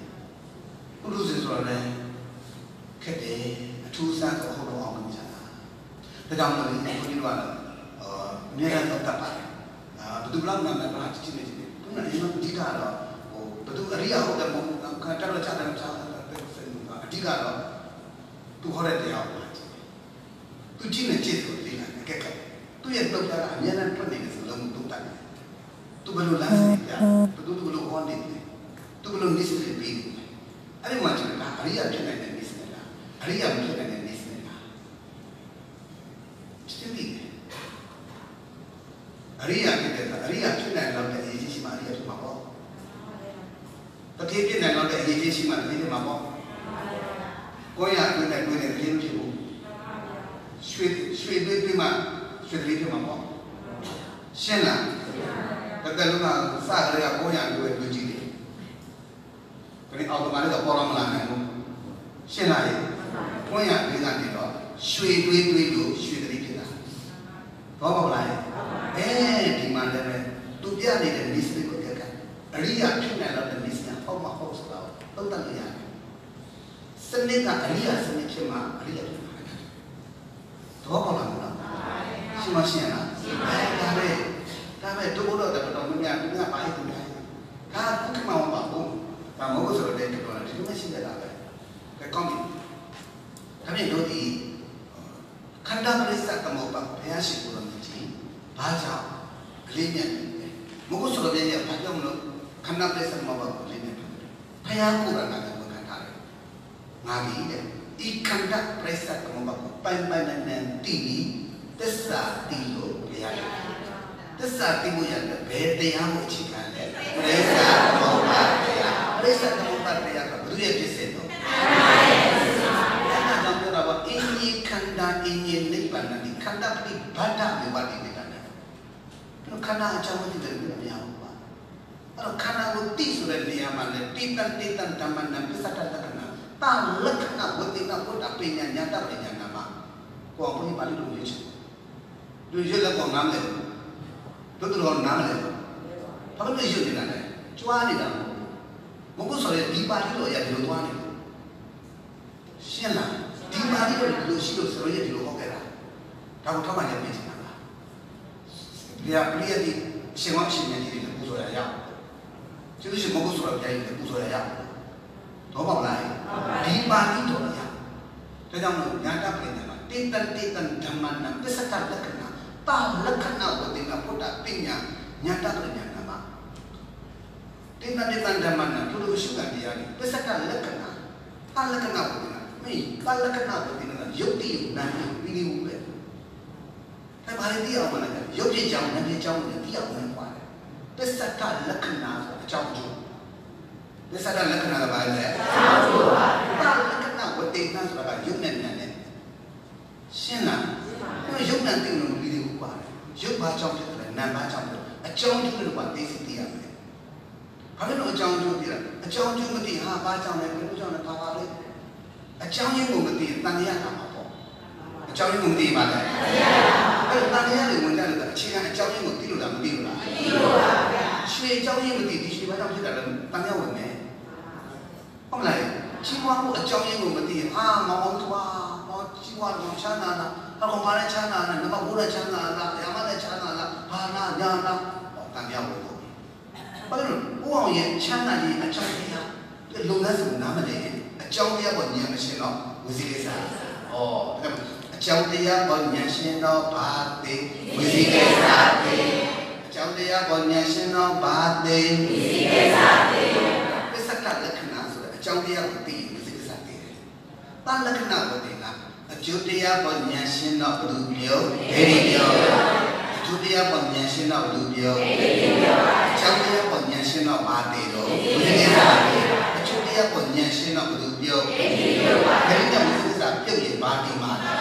ဘုရုဇေဆိုရဲ ခက်တယ်အထူးဆန်းတော့ဟောတော့အောင်ကြတာဒါကြောင့်လည်းဘုန်းကြီးတို့ကတော့အာအများကြီးတော့တတ်ပါတယ်အာဘယ်သူလောက်နာမည်ပါချစ်နေတယ်ဘုရားဒီမှာအဓိကတော့ဟိုဘယ်သူအရိယာဟုတ်တယ်မဟုတ်ခါတက်လို့ချတယ်ချတယ်အဓိကတော့သူဟောတဲ့တရားကိုသူကြည့်နေကြည့်လို့သိတာကဲကဲသူရဲ့တုတ်တာအများနဲ့ထွက်နေတယ်ဆိုလုံးတုတ်တာသူဘယ်လိုလမ်းစီပြဘယ်သူဘယ်လိုဟောနေတယ်သူဘယ်လိုနည်းစနစ်ပြီးအဲ့ဒီမှာကျတာအရိယာဖြစ်နိုင်တဲ့နည်းစနစ်လားအ ရိယာမဖြစ်နိုင်တဲ့နည်းစနစ်လားချစ်ပြီးအရိယာဖြစ်တဲ့အရိယာဖြစ်နိုင်တော့တဲ့အရေးကြီးရှိမှအရိယာဖြစ်မှာပေါ့တတိဖြစ်နိုင်တော့တဲ့အရေးကြီးရှိမှတတိဖြစ်မှာပေါ့ကိုရအတွင်းနဲ့တွင်းနဲ့တတိဖြစ်ဘူးရွှေရွှေတွေးပြီးမှရွှေတတိဖြစ်မှာပေါ့ရှင်းလားတကယ်လို့ကစကြရကိုရအတွင်းတွင်းကြည့်တယ်ခရီးအော်တိုမတ်တော့ပေါ်လာမလာနိုင်ဘူးရှင်းလား လေကိုရအတွင်းကနေတော့ရွှေတွေးတွေးလို့ရွှေတတိဖြစ်တာဘောပါလားအဲဒီမှာလည်းသူပြနေတဲ့ list ကိုကြက်ကအရိယာဖြစ်နေတော့ list ကပေါ့မဟုတ်ဆိုတော့သုံးသပ်လို့ရတယ်စနစ်ကအရိယာစနစ်ဖြစ်မှာအရိယာဖြစ်မှာတော့ပေါ့လားမလားရှင်းမရှင်းလားရှင်းပါဒါပဲဒါပဲတို့တော့တော့တော်များများများပါရည်တယ်ဒါခုကမှမပါဘူးဒါမဟုတ်ဆိုတော့တဲ့တော်တယ်ဒီလိုမရှိတဲ့လားပဲကဲကောင်းပြီဒါပြင်တို့ဒီခန္ဓာပရိစ္ဆေသမုပ္ပါဘု ရားရှိခိုးတော်မြတ်ကြီးဘာကြောင့်အလေးမြတ်မဟုတ်ဆိုတော့ပြည့်ရဘာကြောင့်လို့ခန္ဓာပရိစ္ဆေသမုပ္ပါကိုအလေးမြတ်ဘုရားကိုယ်ကလည်းဝန်ခံထားတယ်ငါကြီးတဲ့ဤခန္ဓာပရိစ္ဆေသမုပ္ပါကိုပိုင်ပိုင်နဲ့နဲ့တည်ပြီးသစ္စာတည်လို့ဘုရားရှိသစ္စာတည်ဖို့ရတယ်ဘယ်တရားကိုအခြေခံလဲပရိစ္ဆေသမုပ္ပါတရားပရိစ္ဆေသမုပ္ပါတရားကဘုရားဖြစ်စေတော့အင်းကြီးခန္ဓာအင်းကြီးနိဗ္ဗာန်ဒီခန္ဓာပိဘာဒမေဝတိနိဗ္ဗာန် တော့ခန္ဓာအကြောင်းကိုသိတယ်မရဘူးပါအဲ့တော့ခန္ဓာကိုသိဆိုတဲ့နေရာမှာလေတိတန်တိတန်ဓမ္မနံပစ္စတတကနာတာလက္ခဏာဝတိကဘုဒ္ဓပညာညာတပညာနာမှာကိုယ်ဘုရားပါဠိလိုရေးချင်သူရွတ်လက်ကောင်နားမလဲတို့တော်နားမလဲဘာလို့ရွတ်နေတာလဲကြွားနေတာမဟုတ်ဘူးဆိုရင်ဒီပါဠိလိုရဒီလိုသွားနေရှင်းလားဒီပါဠိလိုလူရှိလို့ဆိုရဒီလိုဟောခဲ့တာဒါကိုထောက်မှန်ရပြင်ချင်တာလား ဘုရားပြည့်တိရှင်ဝရှင်မြတ်ကြီးတွေပူဇော်ရရကျေးဇူးရှင်မဟုတ်ဆိုတော့ဘုရားကြီးတွေပူဇော်ရရတော့ပါလားဒီပါဠိတော်ရဒါကြောင့်ညာတပရိသမှာတိတ္တတိတ္တဓမ္မနာပစ္စကလက္ခဏာတာလက္ခဏာဝတိကဘုဒ္ဓပညာညာတပရိညာနာမှာတိတ္တတိတ္တဓမ္မနာသူတို့ရှိတဲ့တရားတွေပစ္စကလက္ခဏာတာလက္ခဏာဝတိကမေတာလက္ခဏာဝတိကယုတ်တိယနာပြီးပြီးဘူးပဲ ဒါပါလေတရားမှလည်းရုပ်ဖြစ်ကြောင်းနာဖြစ်ကြောင်းကိုတရားဝင်ပါတယ်ပစ္စကလက္ခဏာဆိုအကြောင်းကျိုးပစ္စကလက္ခဏာကဘာလဲအကြောင်းကျိုးပါတာလက္ခဏာဝတိကဆိုတာကယုတ်နဲ့နာနဲ့ရှင်းလားရှင်းပါရုပ်နဲ့သိလို့ပြီးသေးဘူးပါတယ်ရုပ်ဘာကြောင့်ဖြစ်တယ်နာဘာကြောင့်ဖြစ်အကြောင်းကျိုးတွေကသိစိတ်သိရမယ်ဘာလို့အကြောင်းကျိုးသိရအကြောင်းကျိုးမသိဟာဘာကြောင့်လဲဘယ်လိုကြောင့်လဲဘာပါလဲအကြောင်းရင်းကိုမသိရင်တန်ရတာမှာပေါ့အကြောင်းရင်းကိုမသိပါနဲ့ အဲ့တော့တန်ရတွေဝင်ကြတယ်အခြေခံအကြောင်းရင်းကိုသိလို့လားမသိလို့လားမသိလို့ပါဗျာရွှေအကြောင်းရင်းမသိဒီရွှေဘာကြောင့်ဖြစ်တာလဲတန်ရဝင်မယ်ဟုတ်လားချီးမွားမှုအကြောင်းရင်းကိုမသိရင်အာမောင်အောင်သွားမောင်ချီးမွားတော့ချမ်းသာလားအကောင်မလည်းချမ်းသာလားနမဘိုးလည်းချမ်းသာလားရမလည်းချမ်းသာလားဘာလားညာလားတန်ရဝင်တော့ဘာလို့ဦးအောင်ရဲ့ချမ်းသာရေးအကြောင်းတရားလုံလန်းစုံနားမလဲအကြောင်းတရားပေါ်ဉာဏ်မရှင်းတော့ဝစီကိစ္စ။ဩအ ကြောင်းတရားပေါ်ဉာဏ်ရှင်းတော့ဘာသိဝစီကိစ္စသိအကြောင်းကြောင့်တရားပေါ်ဉာဏ်ရှင်းသောဘာသိဒီကိစ္စသိပစ္စကလက္ခဏာဆိုတဲ့အကြောင်းတရားကိုသိရင်ဒီကိစ္စသိတယ်။ဘာလက္ခဏာကိုသိလားအကျိုးတရားပေါ်ဉာဏ်ရှင်းတော့ဘယ်သူပြောဒိဋ္ဌိပြောအကျိုးတရားပေါ်ဉာဏ်ရှင်းတော့ဘယ်သူပြောဒိဋ္ဌိပြောအကြောင်းတရားပေါ်ဉာဏ်ရှင်းတော့ဘာသိတော့ဒီကိစ္စအကျိုးတရားပေါ်ဉာဏ်ရှင်းတော့ဘယ်သူပြောဒိဋ္ဌိပြောပါဒါကြောင့်ဒီကိစ္စပြုတ်ရင်ဘာသိမှာလဲ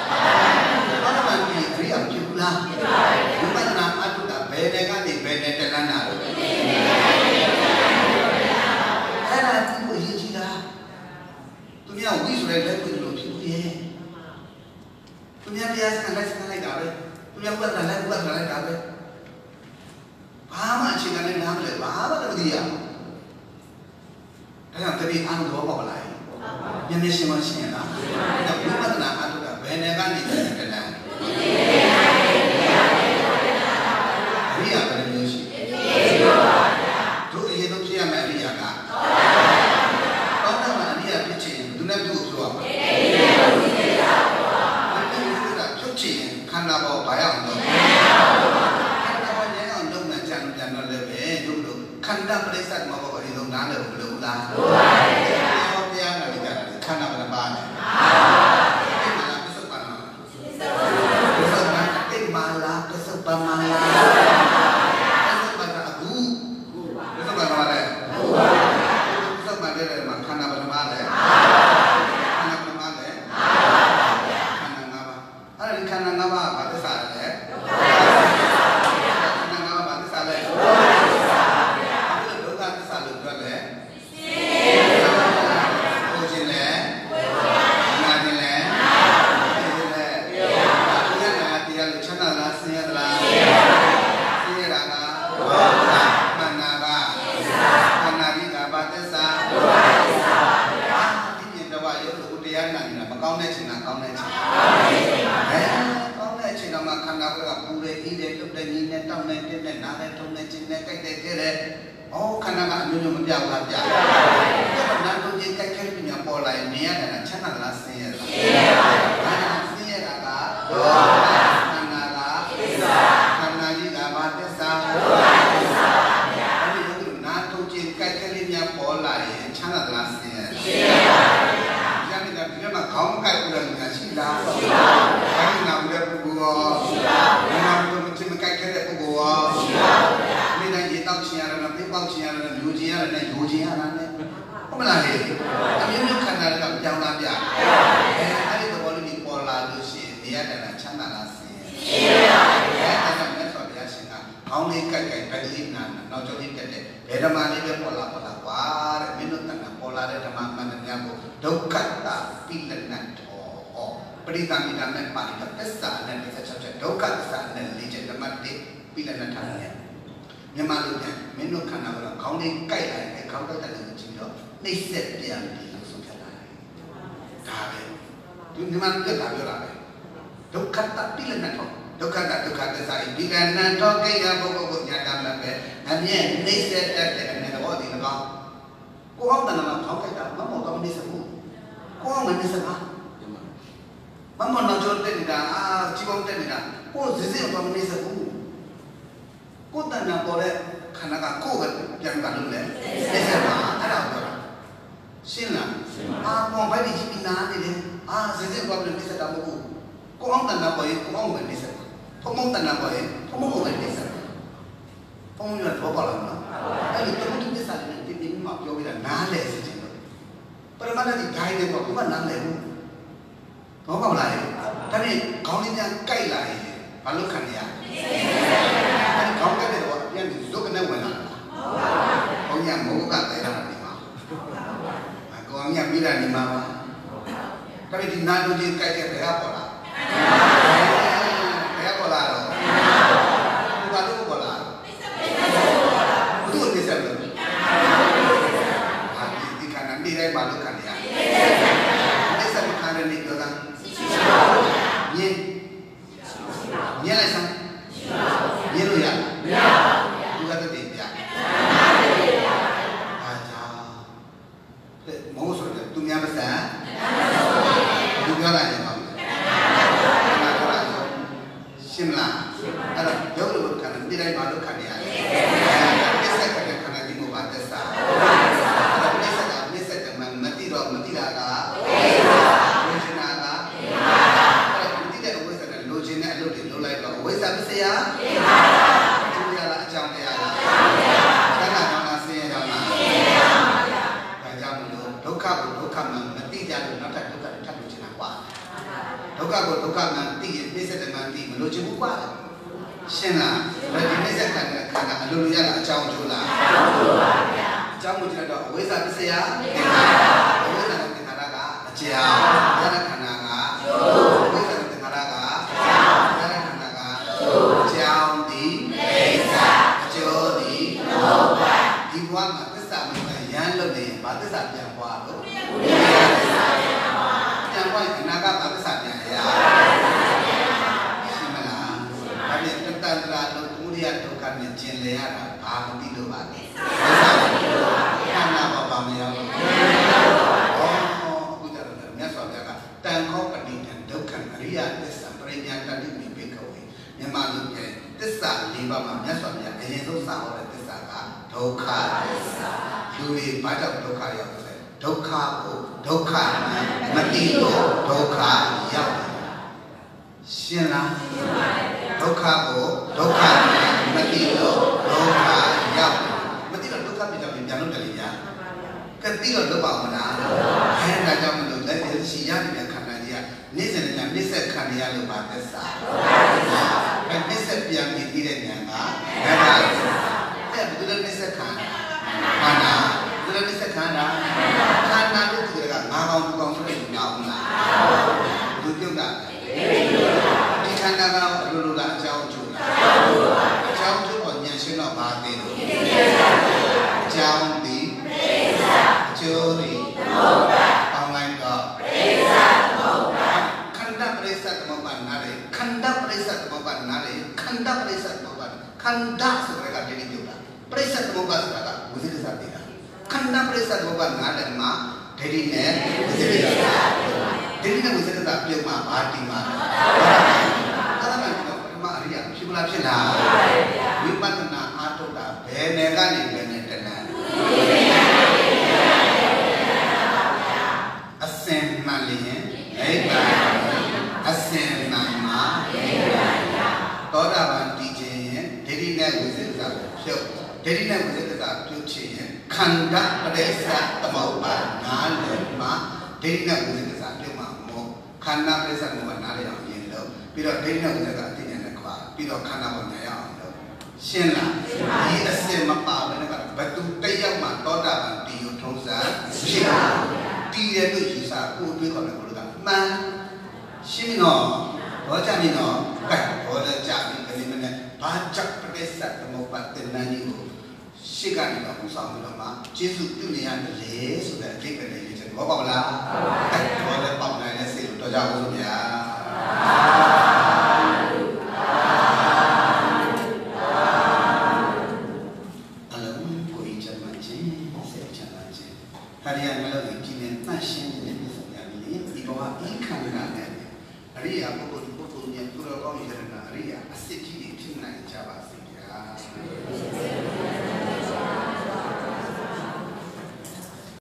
ဘာမှမဖြစ်အရိယာဖြစ်ဘူး လားဖြစ်ပါဘူးဝိပဿနာအတုတာဘယ်နဲ့ကနေဘယ်နဲ့တက္ကနာလို့အဲ့ဒါသူ့ကိုရည်ကြည်တာသူများဝိဆိုတဲ့လက်ကိုလို့ဖြစ်ဘူးရဲ့သူများတရားစကားလိုက်စကားလိုက်တာပဲသူများဥပဒနာလိုက်ဥပဒနာလိုက်တာပဲဘာမှအခြေခံနဲ့နားမလဲဘာမှမသိရဘူးဒါကြောင့်တတိအားလုံးသဘောပေါက်လာရင်မျက်မျက်ရှင်းမှရှင်းရ ပရိသမိတာနဲ့ပါဠိတော်သစ္စာနဲ့16ချက်ဒုက္ခသစ္စာနဲ့၄ချက်ဓမ္မတိပိလနတ်ထားတယ်မြန်မာလူပြန်မင်းတို့ခန္ဓာကတော့ခေါင်းလေးကြိုက်လိုက်တယ်ခေါင်းတက်တယ်လို့ကြည့်တော့နှိမ့်ဆက်ပြန်ပြီးလို့ဆုံးဖြတ်လာတယ်ဒါပဲဒီမြန်မာလူကပြောတာပဲဒုက္ခတပိလနတ်တော်ဒုက္ခတဒုက္ခသစ္စာဤဒီကနံတော်ကိယဘုဂ္ဂိုလ်ကိုညာတာလည်းပဲအမြဲနှိမ့်ဆက်တတ်တဲ့အနေတော်ဒီ၎င်းကိုအောင်တဏ္ဍာခေါင်းကြိုက်တာမမောတော့မနေစဘူးကိုအောင်မနေစပါ မမောတော့ကြိုးတက်နေတာအာជីပေါင်းတက်နေတာကိုစစင်းတော့မနေစဘူးကိုတဏ္ဍာပေါ်တဲ့ခန္ဓာကကိုယ်ကပြန်ပါလို့လေနေစပါအဲ့ဒါပြောတာရှင်းလားအာပေါ်ဘိုက်ကြီးပြီးနာနေတယ်အာစစင်းတော့မနေစတာမဟုတ်ဘူးကိုအောင်တဏ္ဍာပေါ်ရင်ကိုအောင်ဝင်နေစပါဖုံဖုံတဏ္ဍာပေါ်ရင်ဖုံဖုံဝင်နေစပါဖုံဖုံရတော့ပါလားနော်အဲ့ဒီတမှုတစ္ဆာနဲ့ဒီဒီမှာပြောပြတာနားလေစီခြင်းလို့ပရမတ္တိ guide တယ်ပေါ့ဘုမနားလေဘူး ဘောကောက်လာတယ်ဒါနဲ့ခေါင်းလေးများကြိုက်လာရင်ဘာလို့ခံရလဲခေါင်းကတဲ့တော့ပြန်ပြီးဇုတ်ကနေဝင်လာတာဘုံညာမိုးကတဲ့တာဒီမှာအကောင်ညာပြီးတာဒီမှာပါဒါပေမဲ့ဒီနာတို့ချင်းကြိုက်တဲ့ဘယ်ကပေါ်လာဘယ်ကပေါ်လာတော့ဘာလို့ပေါ်လာဘုသူ့နေဆက်လို့အာဒီခန္ဓာနေတိုင်းဘာလို့ခံရနေဆက်ခံရနေပြောတာမြင်မြင်လိုက်စမ်းမြင်လို့ရမရပါဘူးဘုရားတည်းပြအားကြောင့်မိုးဆိုတယ် သူများပါစံသူပြောလိုက်ရင်ပါဘူးရှင်းမလားအဲ့တော့ရုပ်လို့ခံတယ်ဒီတိုင်းဘာလို့ခံရလဲ ချင်းလားဘယ်ဒီမိစ္ဆာခန္ဓာခန္ဓာအလိုလိုရတာအကြောင်းကျိုးလားအကြောင်းကျိုးပါဗျာအကြောင်းကိုကျတော့အဝိဇ္ဇာပစ္စယသင်္ခါ